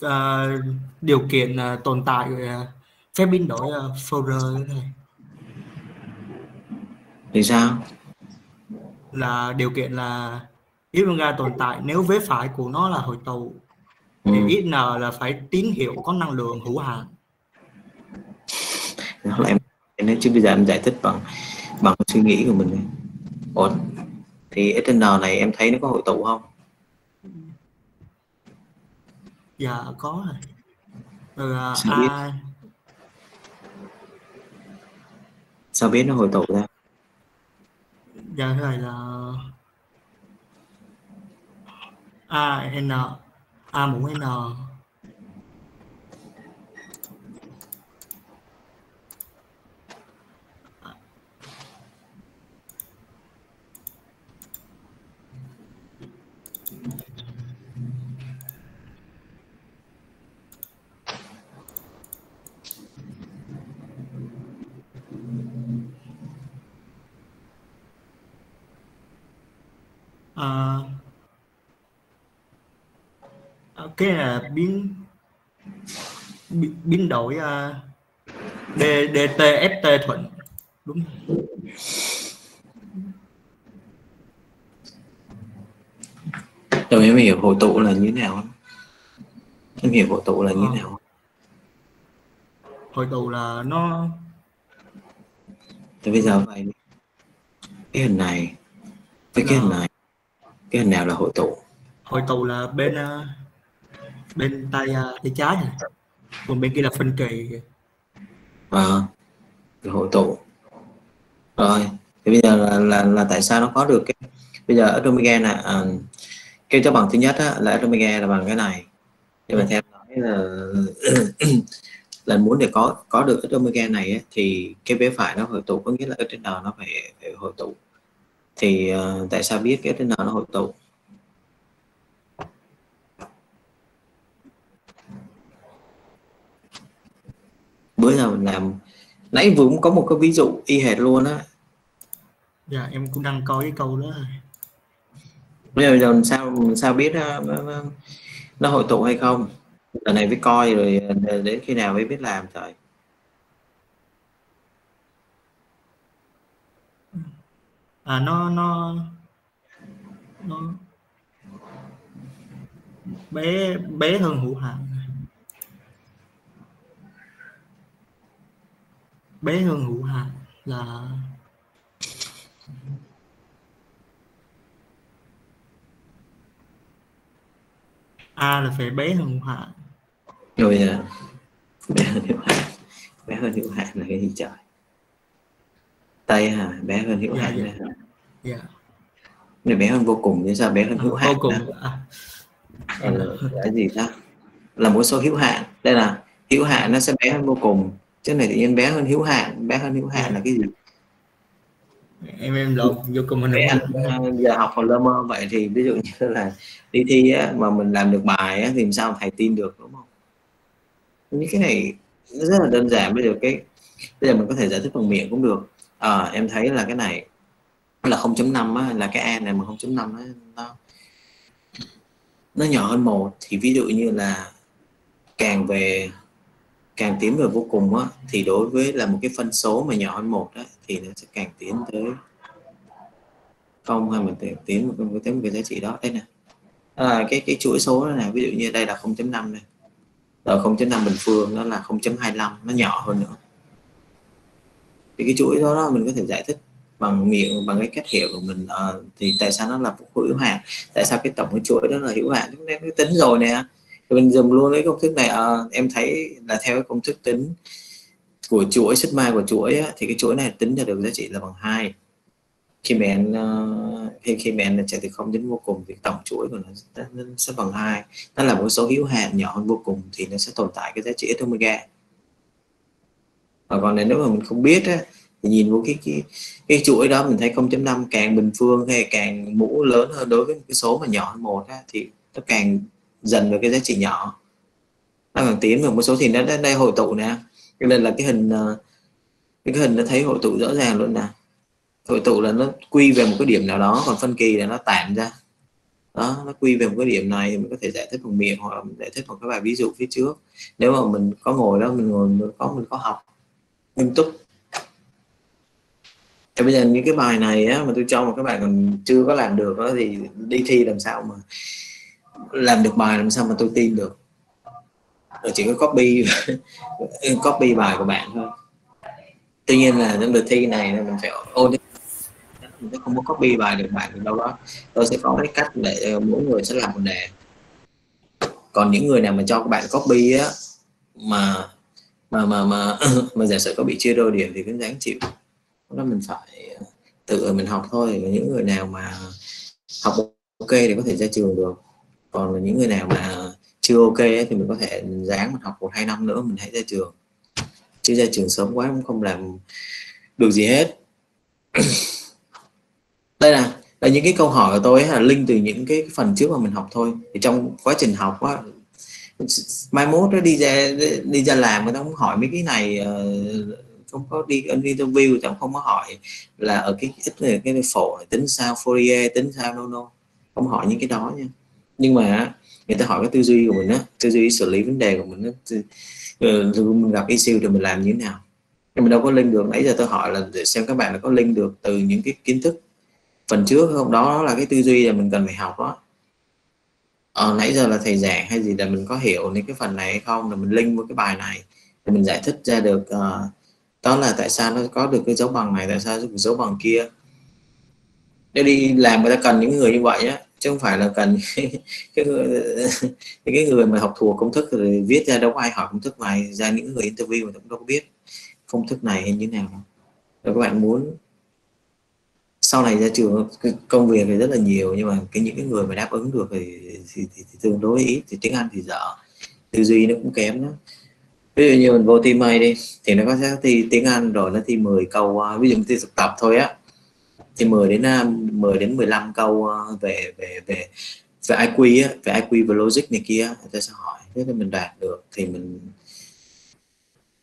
ờ, điều kiện ờ, tồn tại uh, phép biến đổi uh, Fourier thầy thì sao? Là điều kiện là ít omega tồn tại nếu vế phải của nó là hội tụ. Ừ. thì ít n là phải tín hiệu có năng lượng hữu hạn nó lại nếu chứ bây giờ em giải thích bằng bằng suy nghĩ của mình. Ủa, thì SN này em thấy nó có hội tụ không? Dạ có rồi. Rồi à, Sao biết? a sao biết nó hội tụ ra? Dạ thầy là a n a mũ n à, à, cái là biến biến, biến đổi uh, D, DT ST thuận đúng rồi em hiểu hội tụ là như thế nào không? em hiểu hội tụ là như thế Ờ. nào không? hội tụ là nó thì bây giờ vậy cái hình này với cái hình Ờ. này cái hình nào là hội tụ? Hội tụ là bên uh, bên tay uh, tay trái này. Còn bên kia là phân kỳ. Ờ, cái hội tụ. Rồi thì bây giờ là, là, là tại sao nó có được cái bây giờ ở omega là à, cái cho bằng thứ nhất á, là omega là bằng cái này. Nhưng mà theo nói là là muốn để có có được omega này á, thì cái vế phải nó hội tụ có nghĩa là ở trên n nó phải, phải hội tụ thì ờ, tại sao biết cái trên n nó hội tụ? Bữa giờ mình làm nãy vừa cũng có một cái ví dụ y hệt luôn á. Dạ em cũng đang coi cái câu đó. Bây giờ, giờ sao sao biết nó, nó, nó, hội tụ hay không? Lần này mới coi rồi để- đến khi nào mới biết làm trời à nó nó nó bé bé hơn hữu hạn bé hơn hữu hạn là A là phải bé hơn hữu hạn rồi à, bé hơn hữu hạn bé hơn hữu hạn là cái gì trời? Tây hả? Bé hơn hữu Dạ, hạn dạ. này hả? dạ. Này bé hơn vô cùng nhưng sao bé hơn hữu hạn vô cùng đó? à, Ờ, là gì ta là mỗi số hữu hạn. Đây là hữu hạn nó sẽ bé hơn vô cùng. Chứ này tự nhiên bé hơn hữu hạn bé hơn hữu hạn là cái gì? Em em lộn vô cùng mình à, giờ học phần lơ mơ vậy thì ví dụ như là đi thi á, mà mình làm được bài á, thì làm sao thầy tin được đúng không? Những cái này nó rất là đơn giản. Bây giờ cái bây giờ mình có thể giải thích bằng miệng cũng được à, em thấy là cái này là 0.5 á, là cái a này mà 0.5 á, nó nó nhỏ hơn một. Thì ví dụ như là càng về càng tiến về vô cùng á, thì đối với là một cái phân số mà nhỏ hơn một á, thì nó sẽ càng tiến tới không hay mình tiến một cái tiến một cái giá trị đó. Đây nè. À, cái cái chuỗi số này ví dụ như đây là 0.5 này rồi 0.5 bình phương nó là 0.25 nó nhỏ hơn nữa thì cái chuỗi đó, đó mình có thể giải thích bằng miệng bằng cái cách hiểu của mình à, thì tại sao nó là hữu hạn tại sao cái tổng cái chuỗi đó là hữu hạn chúng em tính rồi nè. Thì mình dùng luôn cái công thức này à, em thấy là theo cái công thức tính của chuỗi sigma của chuỗi á, thì cái chuỗi này tính ra được giá trị là bằng hai. Khi mà ờ, khi khi mà chạy từ không đến vô cùng thì tổng chuỗi của nó, sẽ- nó sẽ bằng hai. Nó là một số hữu hạn nhỏ hơn vô cùng thì nó sẽ tồn tại cái giá trị omega và còn này nếu mà mình không biết á, thì nhìn vô cái cái cái chuỗi đó mình thấy 0.5 càng bình phương hay càng mũ lớn hơn đối với cái số mà nhỏ hơn một á, thì nó càng dần vào cái giá trị nhỏ. Nó càng tiến vào một số thì nó đây, đây hội tụ nè. Cho nên là cái hình ờ, cái hình nó thấy hội tụ rõ ràng luôn nè. Hội tụ là nó quy về một cái điểm nào đó còn phân kỳ là nó tản ra. Đó nó quy về một cái điểm này thì mình có thể giải thích bằng miệng hoặc là mình giải thích bằng các bài ví dụ phía trước. Nếu mà mình có ngồi đó mình ngồi mình có mình có học nghiêm túc. Thì bây giờ những cái bài này á, mà tôi cho mà các bạn còn chưa có làm được đó, thì đi thi làm sao mà làm được bài làm sao mà tôi tin được. Rồi chỉ có copy copy bài của bạn thôi. Tuy nhiên là trong đợt thi này mình phải ôn mình sẽ không có copy bài được bạn được đâu đó tôi sẽ có cái cách để mỗi người sẽ làm một đề. Còn những người nào mà cho các bạn copy á mà mà mà mà mà giả sử có bị chia đôi điểm thì vẫn dáng chịu. Đó mình phải ờ, tự mình học thôi. Những người nào mà học ok thì có thể ra trường được. Còn là những người nào mà chưa ok ấy, thì mình có thể dáng mình học một hai năm nữa mình hãy ra trường. Chứ ra trường sớm quá cũng không làm được gì hết. Đây là là những cái câu hỏi của tôi ấy, là linh từ những cái phần trước mà mình học thôi. Thì trong quá trình học á mai mốt nó đi ra đi ra làm, người ta cũng hỏi mấy cái này ờ, không có đi interview thì cũng không có hỏi là ở cái ít này cái phổ này, tính sao Fourier, tính sao no no không hỏi những cái đó nha. Nhưng mà người ta hỏi cái tư duy của mình á, tư duy xử lý vấn đề của mình á ờ, mình gặp issue thì mình làm như thế nào. Nhưng mình đâu có link được. Nãy giờ tôi hỏi là để xem các bạn có link được từ những cái kiến thức phần trước không? Đó là cái tư duy là mình cần phải học đó ờ, nãy giờ là thầy giảng hay gì là mình có hiểu những cái phần này hay không? Là mình link với cái bài này thì mình giải thích ra được uh, đó là tại sao nó có được cái dấu bằng này tại sao được dấu bằng kia. Để đi làm người ta cần những người như vậy á chứ không phải là cần cái người cái người mà học thuộc công thức rồi viết ra đâu có ai hỏi công thức này ra những người interview mà cũng đâu có biết công thức này hay như thế nào. Rồi các bạn muốn sau này ra trường công việc thì rất là nhiều nhưng mà cái những cái người mà đáp ứng được thì, thì, thì, thì tương đối ít thì tiếng Anh thì dở tư duy nó cũng kém đó ví dụ như mình vô team may đi thì nó có sẽ thi tiếng Anh rồi nó thi 10 câu à, ví dụ thi thực tập thôi á thì 10 đến à, 10 đến 15 câu à, về về về về IQ á, về IQ và logic này kia người ta sẽ hỏi thế thì mình đạt được thì mình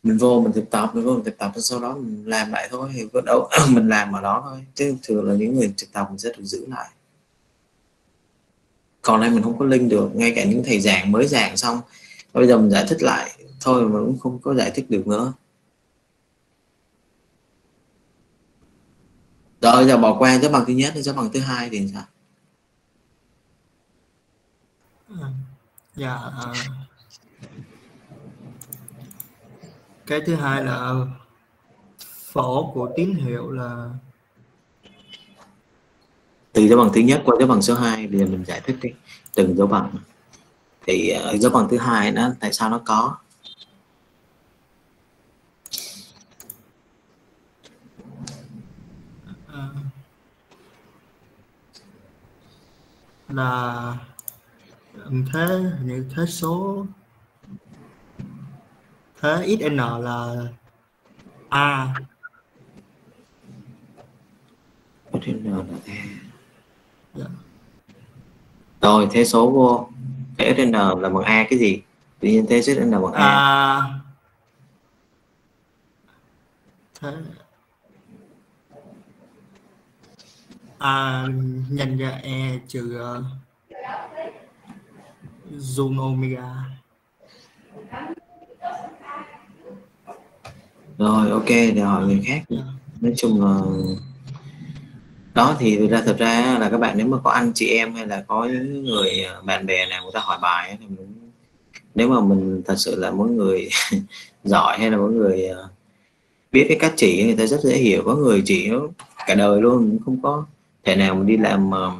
mình vô mình thực tập, mình vô mình thực tập sau đó mình làm lại thôi, thì có đâu mình làm ở đó thôi. Chứ thường là những người thực tập mình sẽ được giữ lại. Còn đây mình không có linh được, ngay cả những thầy giảng mới giảng xong, bây giờ mình giải thích lại, thôi mà cũng không có giải thích được nữa. Rồi giờ bỏ qua giáo bằng thứ nhất giáo bằng thứ hai thì sao? Ừ, dạ ờ, cái thứ hai là phổ của tín hiệu là từ dấu bằng thứ nhất qua dấu bằng số 2 bây giờ mình giải thích đi. Từng dấu bằng. Thì uh, dấu bằng thứ hai nó tại sao nó có? À, là thế như thế số thế xn là a. Xn là a. Dạ. rồi thế số vô. Thế xn là bằng a cái gì? Tự nhiên thế xn là bằng a. À, thế. A nhân ra e trừ uh, zoom omega rồi ok để hỏi người khác. Nói chung là đó thì thực ra thật ra là các bạn nếu mà có anh chị em hay là có những người à, bạn bè nào người ta hỏi bài thì mình, nếu mà mình thật sự là mỗi người giỏi hay là mỗi người à, biết cái cách chỉ người ta rất dễ hiểu. Có người chỉ cả đời luôn không có thể nào mình đi làm à,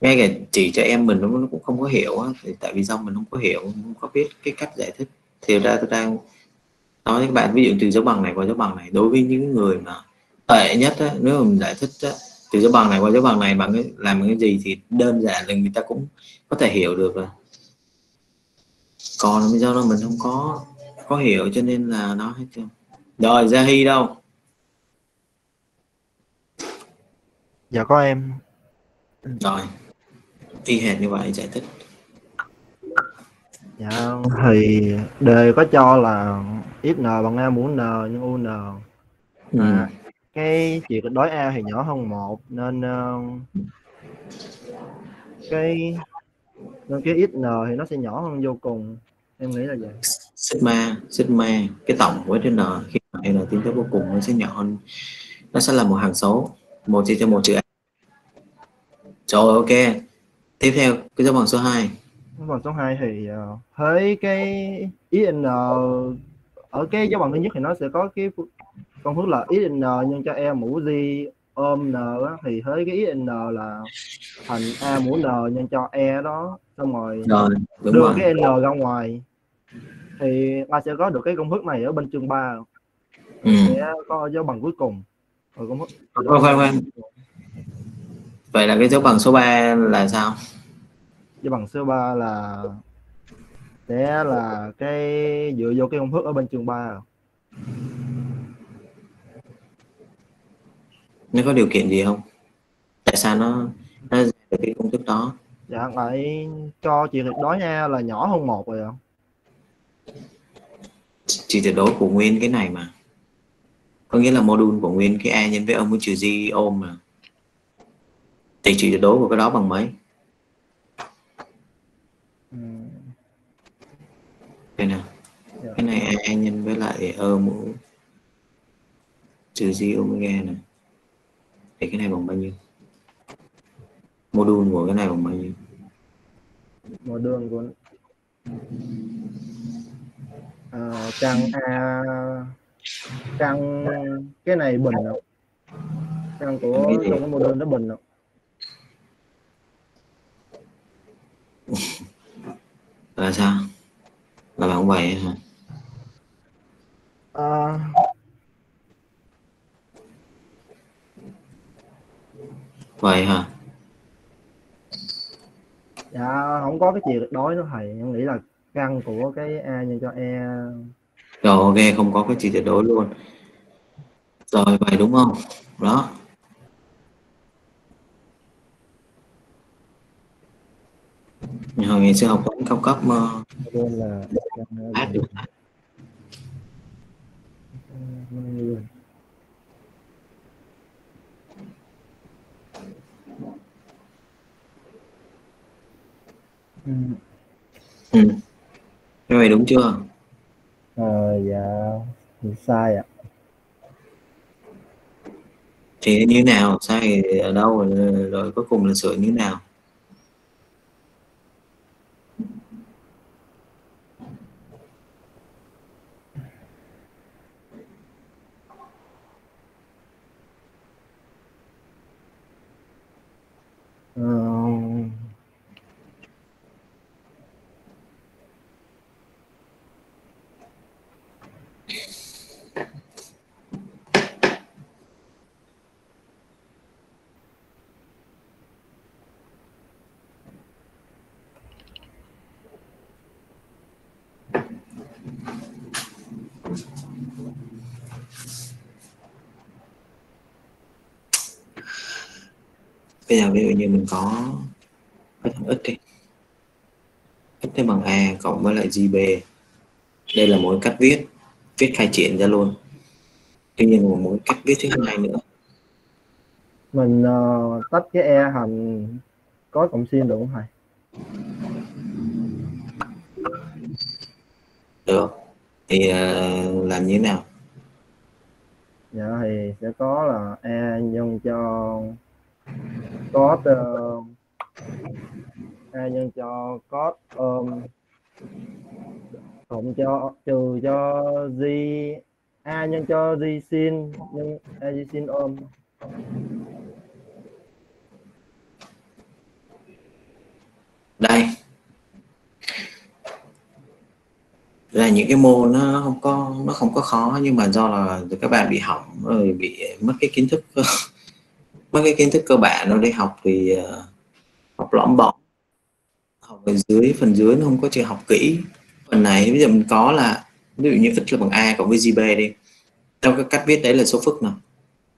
ngay cả chỉ cho em mình nó cũng không có hiểu thì tại vì sao mình không có hiểu không có biết cái cách giải thích. Thì ra tôi đang nói với các bạn ví dụ từ dấu bằng này qua dấu bằng này đối với những người mà tệ nhất á, nếu mà mình giải thích á, từ dấu bằng này qua dấu bằng này bằng cái làm cái gì thì đơn giản là người ta cũng có thể hiểu được rồi. Còn do đó mình không có có hiểu cho nên là nó hết chưa rồi ra hy đâu? Dạ có em. Rồi y hệt như vậy giải thích dạ thì đề có cho là xn bằng a mũ n nhân u n. Ừ. à, cái chiều tuyệt đối a thì nhỏ hơn một nên uh, cái nên cái xn thì nó sẽ nhỏ hơn vô cùng. Em nghĩ là vậy. Sigma sigma cái tổng của trên n khi mà n tiến tới vô cùng nó sẽ nhỏ hơn. Nó sẽ là một hàng số một chia cho một chữ a. Rồi ok. Tiếp theo cái dấu bằng số 2 bằng số 2 thì uh, với cái IN ở cái dấu bằng thứ nhất thì nó sẽ có cái công thức là IN nhân cho E mũ G ôm N thì với cái IN là thành A mũ N nhân cho E đó xong rồi, rồi đưa rồi. cái N ra ngoài. Thì ta sẽ có được cái công thức này ở bên chương 3 ừ. sẽ có dấu bằng cuối cùng. Rồi công thức khoan khoan vậy là cái dấu bằng số 3 là sao dấu bằng số 3 là sẽ là cái dựa vô cái công thức ở bên chương 3 nó có điều kiện gì không? Tại sao nó nó được cái công thức đó? Dạ lại cho chị tuyệt đối nha là nhỏ hơn một rồi ạ. Chỉ tuyệt đối của nguyên cái này mà. Có nghĩa là module của nguyên cái a nhân với âm với trừ g ôm mà. Thì trị tuyệt đối của cái đó bằng mấy đây nào? Dạ. cái này a nhân với lại ơ mũ. Trừ di omega này thì cái này bằng bao nhiêu? Module của cái này bằng bao nhiêu? Một đường của à, căn a căn cái này bình không căn của trong cái module nó bình không là sao là bằng vậy hả? À, vậy hả? Dạ không có cái chiều tuyệt đối nữa thầy. Em nghĩ là căn của cái a nhân cho e. Rồi ok không có cái gì tuyệt đối luôn. Rồi vậy đúng không? Đó hồi ngày xưa học toán cao cấp mà module là áp được. Ừ. ừ. cái này đúng chưa Ờ, dạ sai ạ thì như thế nào sai ở đâu rồi, rồi cuối cùng là sửa như thế nào Ờ, bây giờ ví dụ như mình có cái thằng x đi. X thế bằng a cộng với lại gb đây là một cách viết viết khai triển ra luôn. Tuy nhiên một một cách viết thứ hai nữa. Mình ờ, tách cái e thành có cộng sin được không thầy? Được. Thì ờ, làm như thế nào? Dạ thì sẽ có là e nhân cho code uh, a nhân cho cos um, cộng cho trừ cho g a nhân cho g sin nhân a g sin ôm um. đây. Là những cái môn nó không có nó không có khó nhưng mà do là các bạn bị hỏng rồi bị mất cái kiến thức mấy cái kiến thức cơ bản nó đi học thì uh, học lõm bõm. Học ở dưới phần dưới nó không có chịu học kỹ. Phần này bây giờ mình có là ví dụ như x là bằng a cộng với gb đi. Theo cái cách viết đấy là số phức nào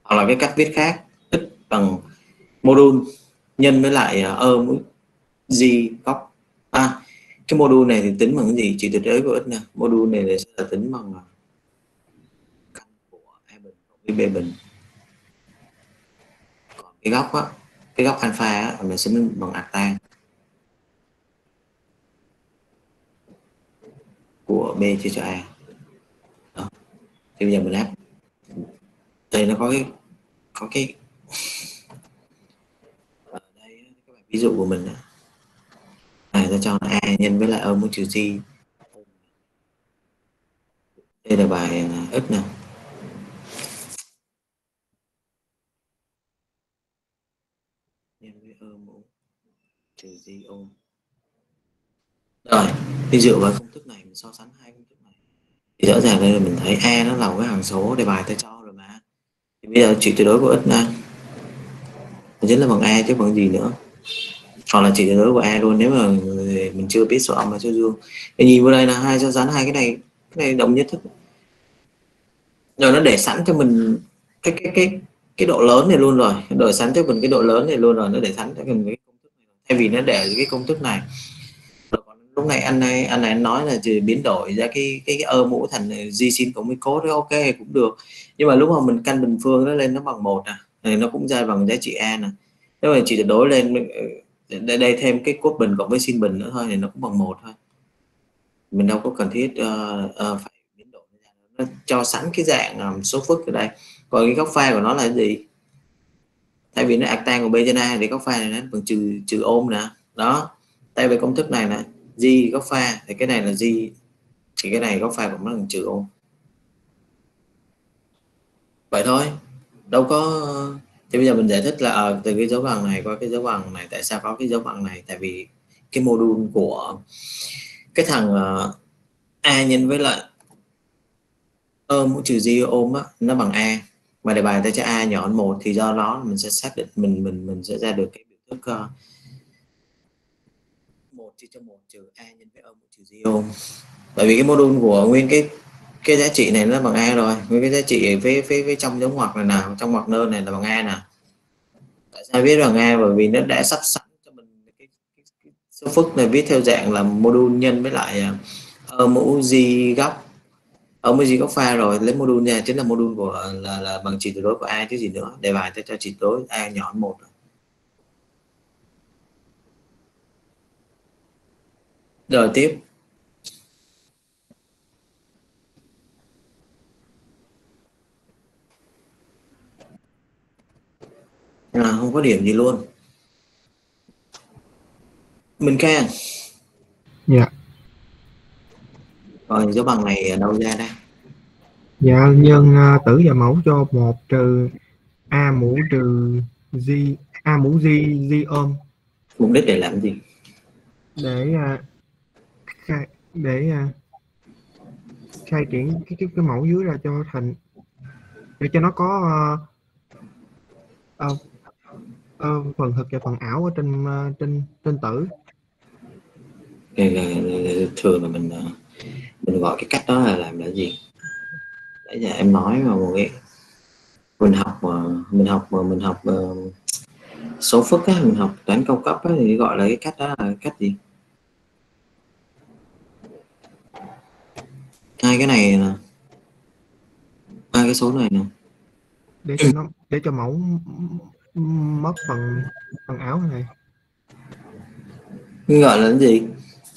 hoặc là cái cách viết khác x bằng module. Nhân với lại ờ, ơ với g góc. À cái module này thì tính bằng cái gì? Chỉ tuyệt đối của x nè. Module này là sẽ là tính bằng ờ, căn của a bình cộng với b bình cái góc á, cái góc alpha á mình sẽ tính bằng arctan của b chia cho a. Đó. thì bây giờ mình áp đây nó có cái có cái, ở đây các bạn ví dụ của mình à, này ta cho là a nhân với lại âm trừ chi đây là bài ít x nhân với âm mũ trừ Di ôm rồi thì dựa vào công thức này mình so sánh hai công thức này. Thì rõ ràng đây là mình thấy a nó là một cái hằng số đề bài ta cho rồi mà. Thì bây giờ trị tuyệt đối của x nè chính là bằng a chứ bằng gì nữa. Hoặc là chỉ tuyệt đối của a luôn, nếu mà mình chưa biết số âm và số dương thì nhìn vào đây là hai so sánh hai cái này cái này đồng nhất thức. Rồi nó để sẵn cho mình cái cái cái cái độ lớn này luôn rồi. Đổi để sẵn cho mình cái độ lớn này luôn rồi, nó để sẵn cho mình cái thay vì nó để cái công thức này. Lúc này anh này anh này nói là chỉ biến đổi ra cái cái, cái ơ mũ thành di sin cộng với cốt ok cũng được. Nhưng mà lúc mà mình căn bình phương nó lên nó bằng một à thì nó cũng ra bằng giá trị a nè. Nếu mà chỉ đối lên đây, đây thêm cái cốt bình cộng với sin bình nữa thôi thì nó cũng bằng một thôi. Mình đâu có cần thiết uh, uh, phải biến đổi nó cho sẵn cái dạng um, số phức ở đây. Còn cái góc pha của nó là gì? Tại vì nó arctan của b trên a thì góc pha này nó bằng trừ trừ ôm nè. Đó. Tại vì công thức này là g góc pha thì cái này là g thì cái này góc pha cũng nó bằng trừ ôm. Vậy thôi. Đâu có thì bây giờ mình giải thích là à, từ cái dấu bằng này qua cái dấu bằng này tại sao có cái dấu bằng này? Tại vì cái mô đun của cái thằng uh, a nhân với lại ờ, ôm trừ di ôm á nó bằng a mà đề bài ta cho a nhỏ hơn một thì do đó mình sẽ xác định mình mình mình sẽ ra được cái biểu thức uh, một chia cho một trừ a nhân với âm mũ trừ di ôm bởi vì cái mô đun của nguyên cái cái giá trị này nó bằng a rồi. Nguyên cái giá trị với với, với trong dấu ngoặc này nào trong ngoặc nơ này là bằng a nè tại sao viết bằng a? Bởi vì nó đã sắp sẵn cho mình cái, cái, cái số phức này viết theo dạng là mô đun nhân với lại uh, mũ di góc ông mới gì góc pha rồi lấy module nha chính là module của là, là bằng chỉ tuyệt đối của a chứ gì nữa. Đề bài ta cho chỉ tối đối a nhỏ hơn một rồi. Tiếp. À, không có điểm gì luôn. Mình khen dạ rồi dấu bằng này ở đâu ra đây? Dạ nhân uh, tử và mẫu cho một trừ a mũ trừ g a mũ g g ôm. Mục đích để làm gì? Để uh, để uh, khai triển cái, cái cái mẫu dưới ra cho thành để cho nó có uh, uh, uh, phần thực và phần ảo ở trên uh, trên trên tử. Thường là mình mình gọi cái cách đó là làm là gì? Nãy giờ em nói mà một cái mình học mà mình học mà mình học uh, số phức á mình học toán cao cấp á, thì gọi là cái cách đó là cách gì? Hai cái này nè. Hai cái số này nè. Để cho nó để cho mẫu mất phần phần áo này. Gọi là cái gì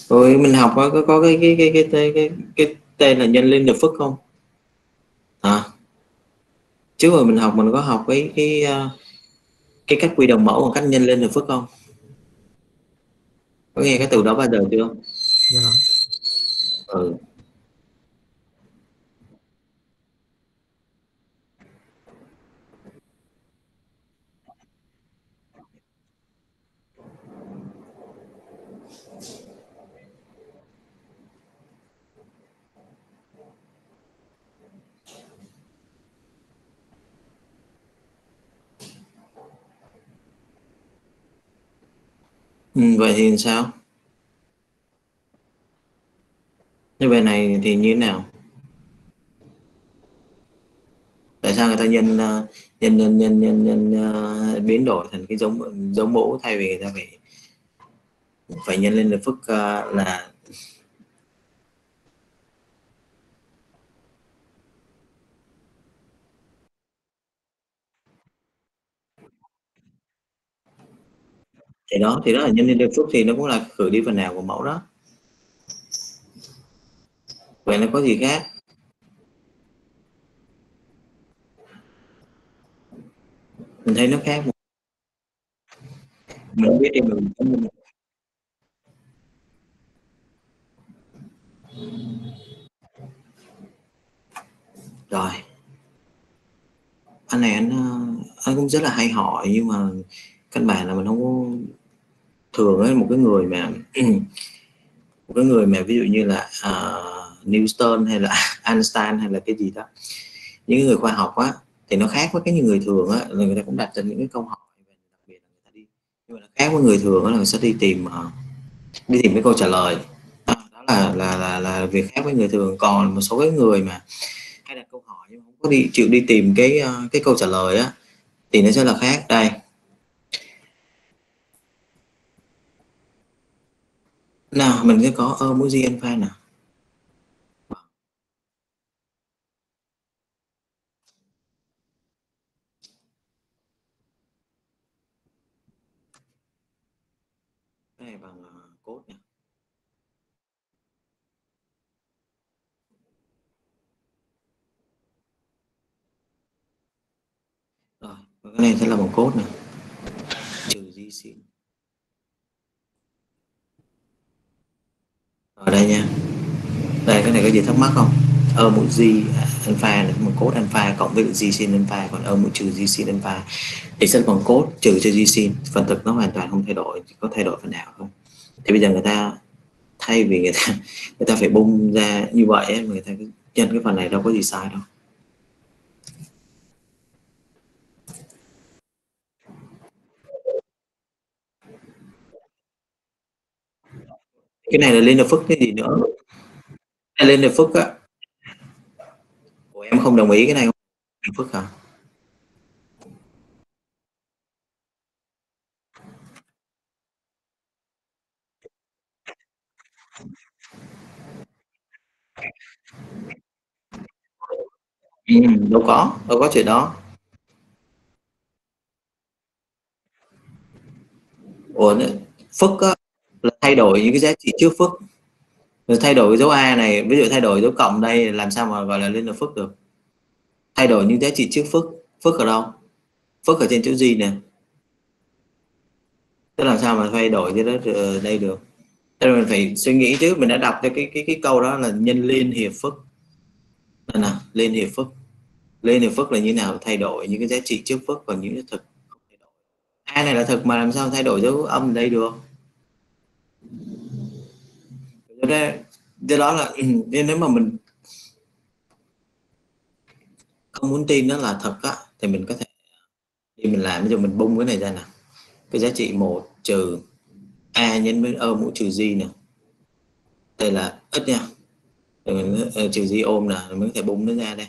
rồi mình học có có cái cái cái cái cái, cái, cái tên là nhân lên được phức không? À trước rồi mình học mình có học cái cái cái cách quy đồng mẫu bằng cách nhân lên được phức không? Có nghe cái từ đó bao giờ chưa? Dạ. Rồi. ừ Ừ, vậy thì sao? Như vậy này thì như thế nào? Tại sao người ta nhân ờ, nhân nhân nhân nhân, nhân uh, biến đổi thành cái giống giống mẫu thay vì người ta phải phải nhân lên được phức uh, là thì đó thì đó là nhân viên đề xuất thì nó cũng là khử đi phần nào của mẫu đó. Vậy nó có gì khác? Mình thấy nó khác mình biết đi mình rồi. Anh này anh ờ, anh cũng rất là hay hỏi nhưng mà căn bản là mình không có thường ấy một cái người mà một cái người mà ví dụ như là uh, Newton hay là Einstein hay là cái gì đó. Những người khoa học á thì nó khác với cái những người thường á là người ta cũng đặt ra những cái câu hỏi đặc biệt là người ta đi. Nhưng mà nó khác với người thường á là người sẽ đi tìm uh, đi tìm cái câu trả lời. Đó, đó là, là là là việc khác với người thường. Còn một số cái người mà hay đặt câu hỏi nhưng không có đi chịu đi tìm cái uh, cái câu trả lời á thì nó sẽ là khác. Đây. nào, mình sẽ có ơ mũi riêng file nào? Cái này bằng à, cốt nè. Rồi, cái này sẽ là một cốt này ở đây nha. Đây cái này có gì thắc mắc không? Ờ, ơ mũ g alpha là một cốt alpha cộng với g sin alpha còn ờ, ơ mũ trừ g sin alpha. Thì sẽ còn cốt trừ cho g sin phần thực nó hoàn toàn không thay đổi chỉ có thay đổi phần nào thôi. Thì bây giờ người ta thay vì người ta người ta phải bung ra như vậy ấy, mà người ta cứ nhân cái phần này đâu có gì sai đâu. Cái này là lên được phức cái gì nữa? Cái này lên được phức á. Ủa, em không đồng ý cái này không? Phức hả? Ừ, đâu có đâu có chuyện đó. Ủa, phức á, là thay đổi những cái giá trị trước phức rồi thay đổi dấu a này, ví dụ thay đổi dấu cộng đây, làm sao mà gọi là lên được phức được? Thay đổi những giá trị trước phức phức ở đâu? Phức ở trên chữ gì nè. Tức làm sao mà thay đổi cái đó ờ, đây được? Thế mình phải suy nghĩ chứ mình đã đọc cho cái cái cái câu đó là nhân liên hiệp phức đây nè liên hiệp phức liên hiệp phức là như nào? Thay đổi những cái giá trị trước phức và những cái thực a này là thực mà làm sao thay đổi dấu âm đây được? Đây do đó là nên nếu mà mình không muốn tin nó là thật á thì mình có thể đi mình làm. Bây giờ mình bung cái này ra nè. Cái giá trị một trừ a nhân với ơ mũ trừ g nè. Đây là ít nha. Rồi mình uh, trừ g ôm nè mình có thể bung nó ra đây.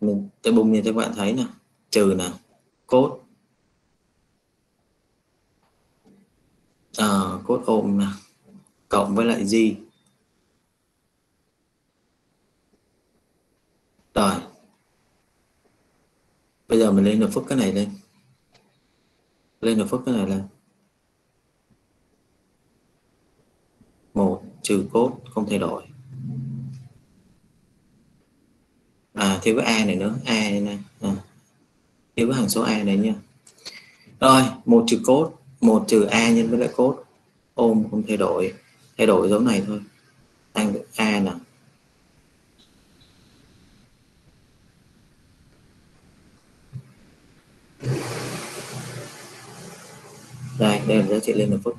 Mình tôi bung như các bạn thấy nè. Trừ nè cốt. À, cốt ôm nè. Cộng với lại g. rồi. Bây giờ mình lên được phức cái này lên. Lên được phức cái này lên. Một trừ cốt không thay đổi. À thiếu cái a này nữa. A này nè. À, thiếu cái hằng số a này nha. Rồi một trừ cốt một trừ a nhân với lại cốt ôm không thay đổi. Thay đổi dấu này thôi. Tăng được a nè. Đây đây là giá trị lên một phút.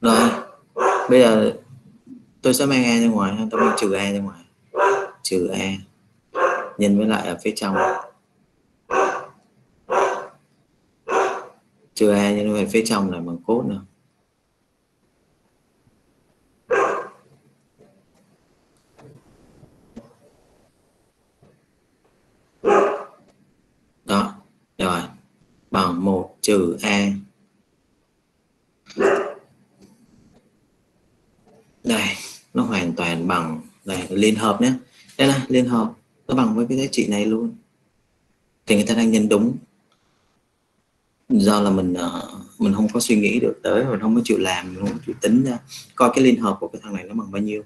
Rồi, bây giờ tôi sẽ mang a ra ngoài tôi mang trừ a ra ngoài. Trừ a. Nhân với lại ở phía trong. Trừ a nhân với phía trong là bằng cốt nữa đó rồi bằng 1 trừ a. Đây nó hoàn toàn bằng đây liên hợp nhé. Đây là liên hợp nó bằng với cái giá trị này luôn. Thì người ta đang nhân đúng. Do là mình uh, mình không có suy nghĩ được tới mình không có chịu làm mình không chịu tính ra coi cái liên hợp của cái thằng này nó bằng bao nhiêu.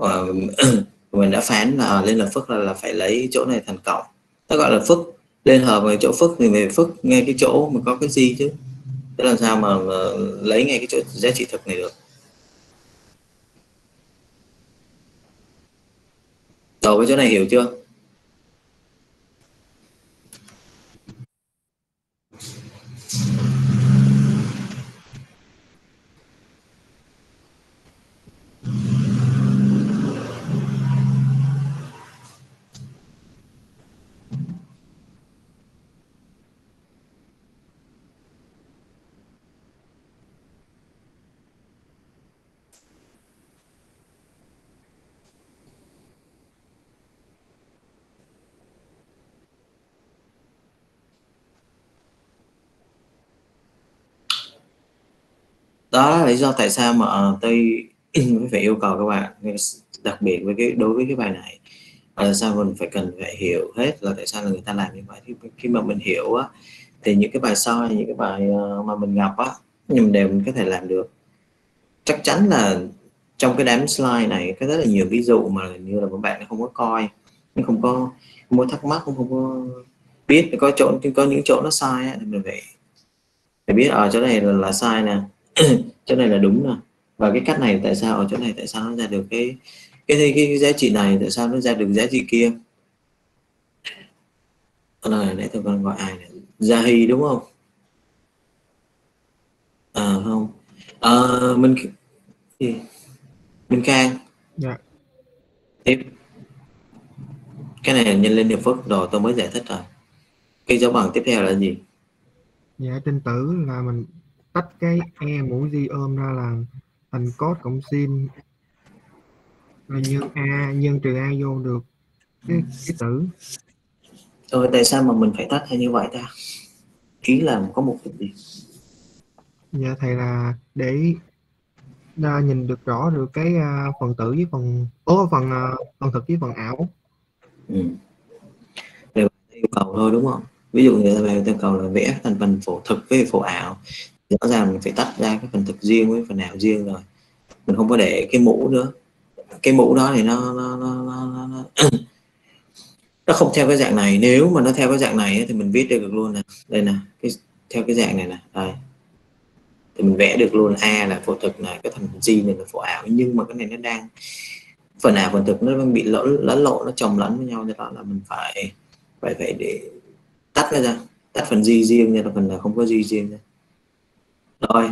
Uh, mình đã phán là lên là phức là, là phải lấy chỗ này thành cộng. Nó gọi là phức lên hợp về chỗ phức thì về phức ngay cái chỗ mà có cái gì chứ. Thế làm sao mà, lấy ngay cái chỗ giá trị thực này được? Đầu cái chỗ này hiểu chưa? Đó là lý do tại sao mà ờ, tôi phải yêu cầu các bạn đặc biệt với cái đối với cái bài này là sao mình phải cần phải hiểu hết là tại sao là người ta làm như vậy. Thì khi mà mình hiểu á thì những cái bài sau những cái bài ờ, mà mình gặp á nhưng đều mình có thể làm được. Chắc chắn là trong cái đám slide này có rất là nhiều ví dụ mà như là các bạn không có coi không có không có thắc mắc không không có biết có chỗ có những chỗ nó sai á, thì mình phải phải biết ở chỗ này là, là sai nè. chỗ này là đúng nè và cái cách này tại sao ở chỗ này tại sao nó ra được cái cái cái, cái, giá trị này tại sao nó ra được giá trị kia? Này nãy tôi còn gọi ai này Zahi đúng không? À không. À, mình gì? Minh Khang. Dạ. tiếp. Cái này là nhân lên hiệp phước rồi tôi mới giải thích rồi. Cái dấu bằng tiếp theo là gì? Dạ trên tử là mình tách cái e mũ di ôm ra là thành cos cộng sin. Là nhân a nhân trừ a vô được cái, cái tử. Rồi tại sao mà mình phải tách hay như vậy ta? Ý là có mục đích gì? Dạ thầy là để đa nhìn được rõ được cái à, phần tử với phần ố phần à, phần thực với phần ảo. Ừ. Yêu cầu thôi đúng không? Ví dụ người ta về yêu cầu là vẽ thành phần phổ thực với phổ ảo rõ ràng mình phải tách ra cái phần thực riêng với phần ảo riêng rồi. Mình không có để cái mũ nữa. Cái mũ đó thì nó nó nó, nó, nó, nó, nó không theo cái dạng này. Nếu mà nó theo cái dạng này thì mình viết được luôn nè. Đây nè cái theo cái dạng này nè. Đây. Thì mình vẽ được luôn. A là phổ thực này cái thành G này là phổ ảo. Nhưng mà cái này nó đang phần ảo phần thực nó đang bị lẫn lẫn lộn nó chồng lẫn với nhau. Cho đó là mình phải phải phải để tách nó ra. Tách phần G riêng ra là phần là không có G riêng ra rồi.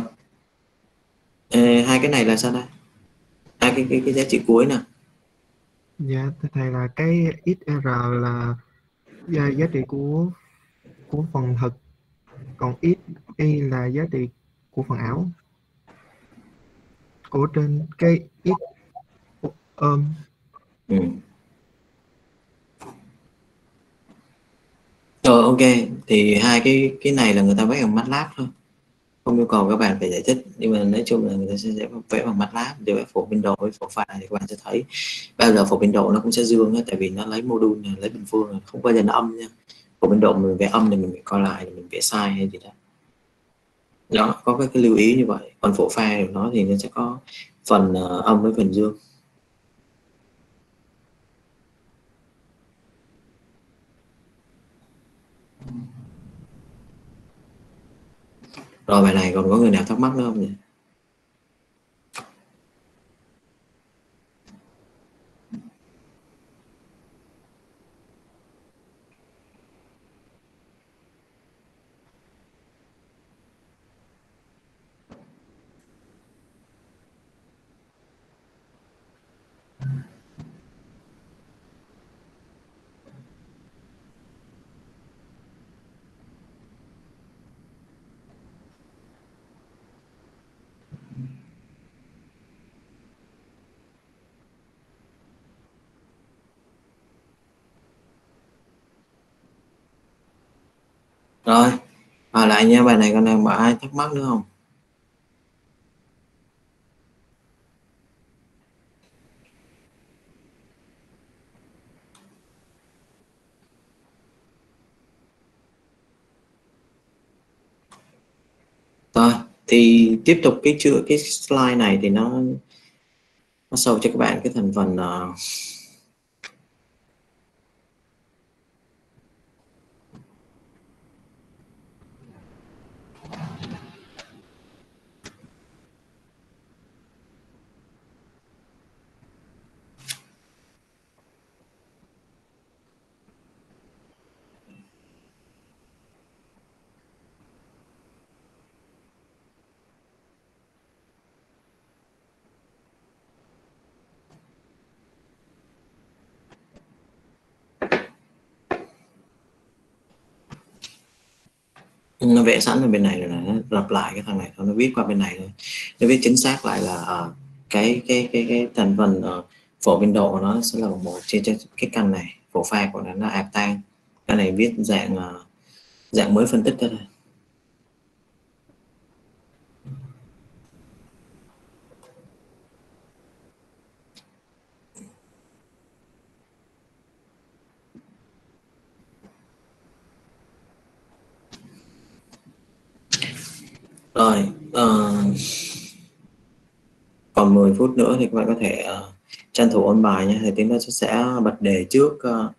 Ê, hai cái này là sao đây hai cái cái, cái giá trị cuối nè. Dạ thầy là cái xr là giá, giá trị của của phần thực. Còn x y là giá trị của phần ảo. Của trên cái x ôm ừ. rồi ok. Thì hai cái cái này là người ta vẽ bằng MATLAB thôi không yêu cầu các bạn phải giải thích nhưng mà nói chung là người ta sẽ vẽ bằng MATLAB để vẽ phổ biên độ với phổ pha thì các bạn sẽ thấy bao giờ phổ biên độ nó cũng sẽ dương đó, tại vì nó lấy mô đun lấy bình phương không bao giờ nó âm nha. Phổ biên độ mình vẽ âm thì mình phải coi lại mình vẽ sai hay gì đó. Đó có cái, cái lưu ý như vậy. Còn phổ pha của nó thì nó sẽ có phần uh, âm với phần dương. Rồi bài này còn có người nào thắc mắc nữa không nhỉ? Rồi hỏi lại nha bài này con đang bà ai thắc mắc nữa không? Rồi thì tiếp tục cái chữa cái slide này thì nó nó sâu cho các bạn cái thành phần uh, vẽ sẵn ở bên này rồi nó lặp lại cái thằng này thôi nó viết qua bên này thôi. Nó viết chính xác lại là uh, cái cái cái cái thành phần uh, phổ biên độ của nó sẽ là một trên cái căn này phổ pha của nó nó ạp tan cái này viết dạng uh, dạng mới phân tích đó thôi. Rồi uh, còn 10 phút nữa thì các bạn có thể uh, tranh thủ ôn bài nhé. Thì tiến nó sẽ bật đề trước uh,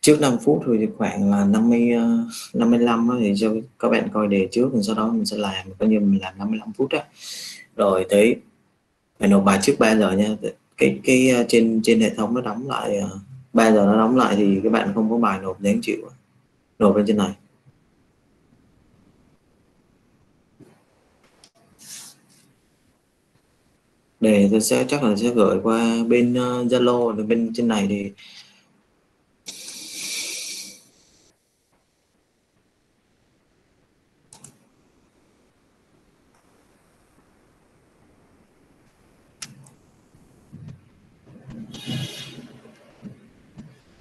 trước 5 phút thì khoảng là 50 uh, 55 á, thì cho các bạn coi đề trước rồi sau đó mình sẽ làm coi như mình làm 55 phút đó. rồi tới phải nộp bài trước 3 giờ nha. Cái cái ờ, trên trên hệ thống nó đóng lại uh, 3 giờ nó đóng lại thì các bạn không có bài nộp đến chịu nộp lên trên này. Để tôi sẽ chắc là sẽ gửi qua bên ờ, Zalo uh, bên trên này thì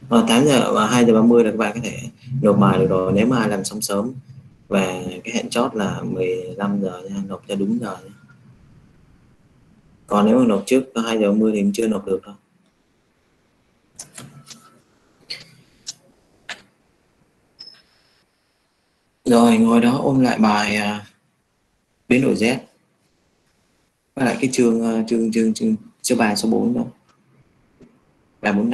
à, 8 giờ và 2 giờ 30 là các bạn có thể nộp bài được rồi nếu mà làm xong sớm và cái hẹn chót là 15 giờ nha, nộp cho đúng giờ nha còn nếu mà nộp trước 2 giờ 10 thì cũng chưa nộp được đâu. Rồi ngồi đó ôm lại bài à, biến đổi Z. Với lại cái chương à, chương chương chương số bài số 4 đó. Bài 4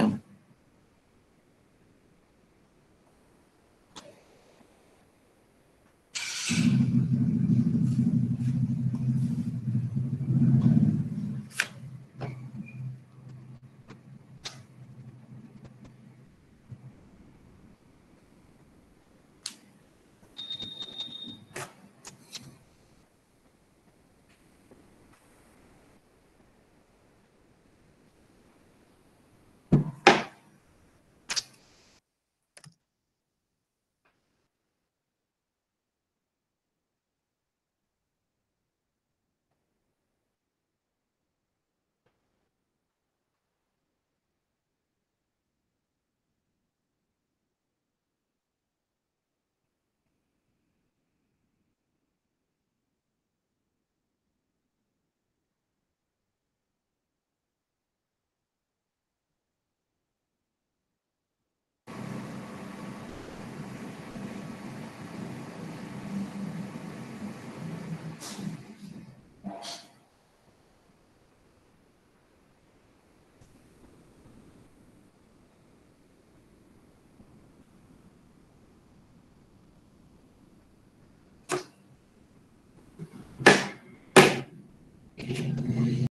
Okay.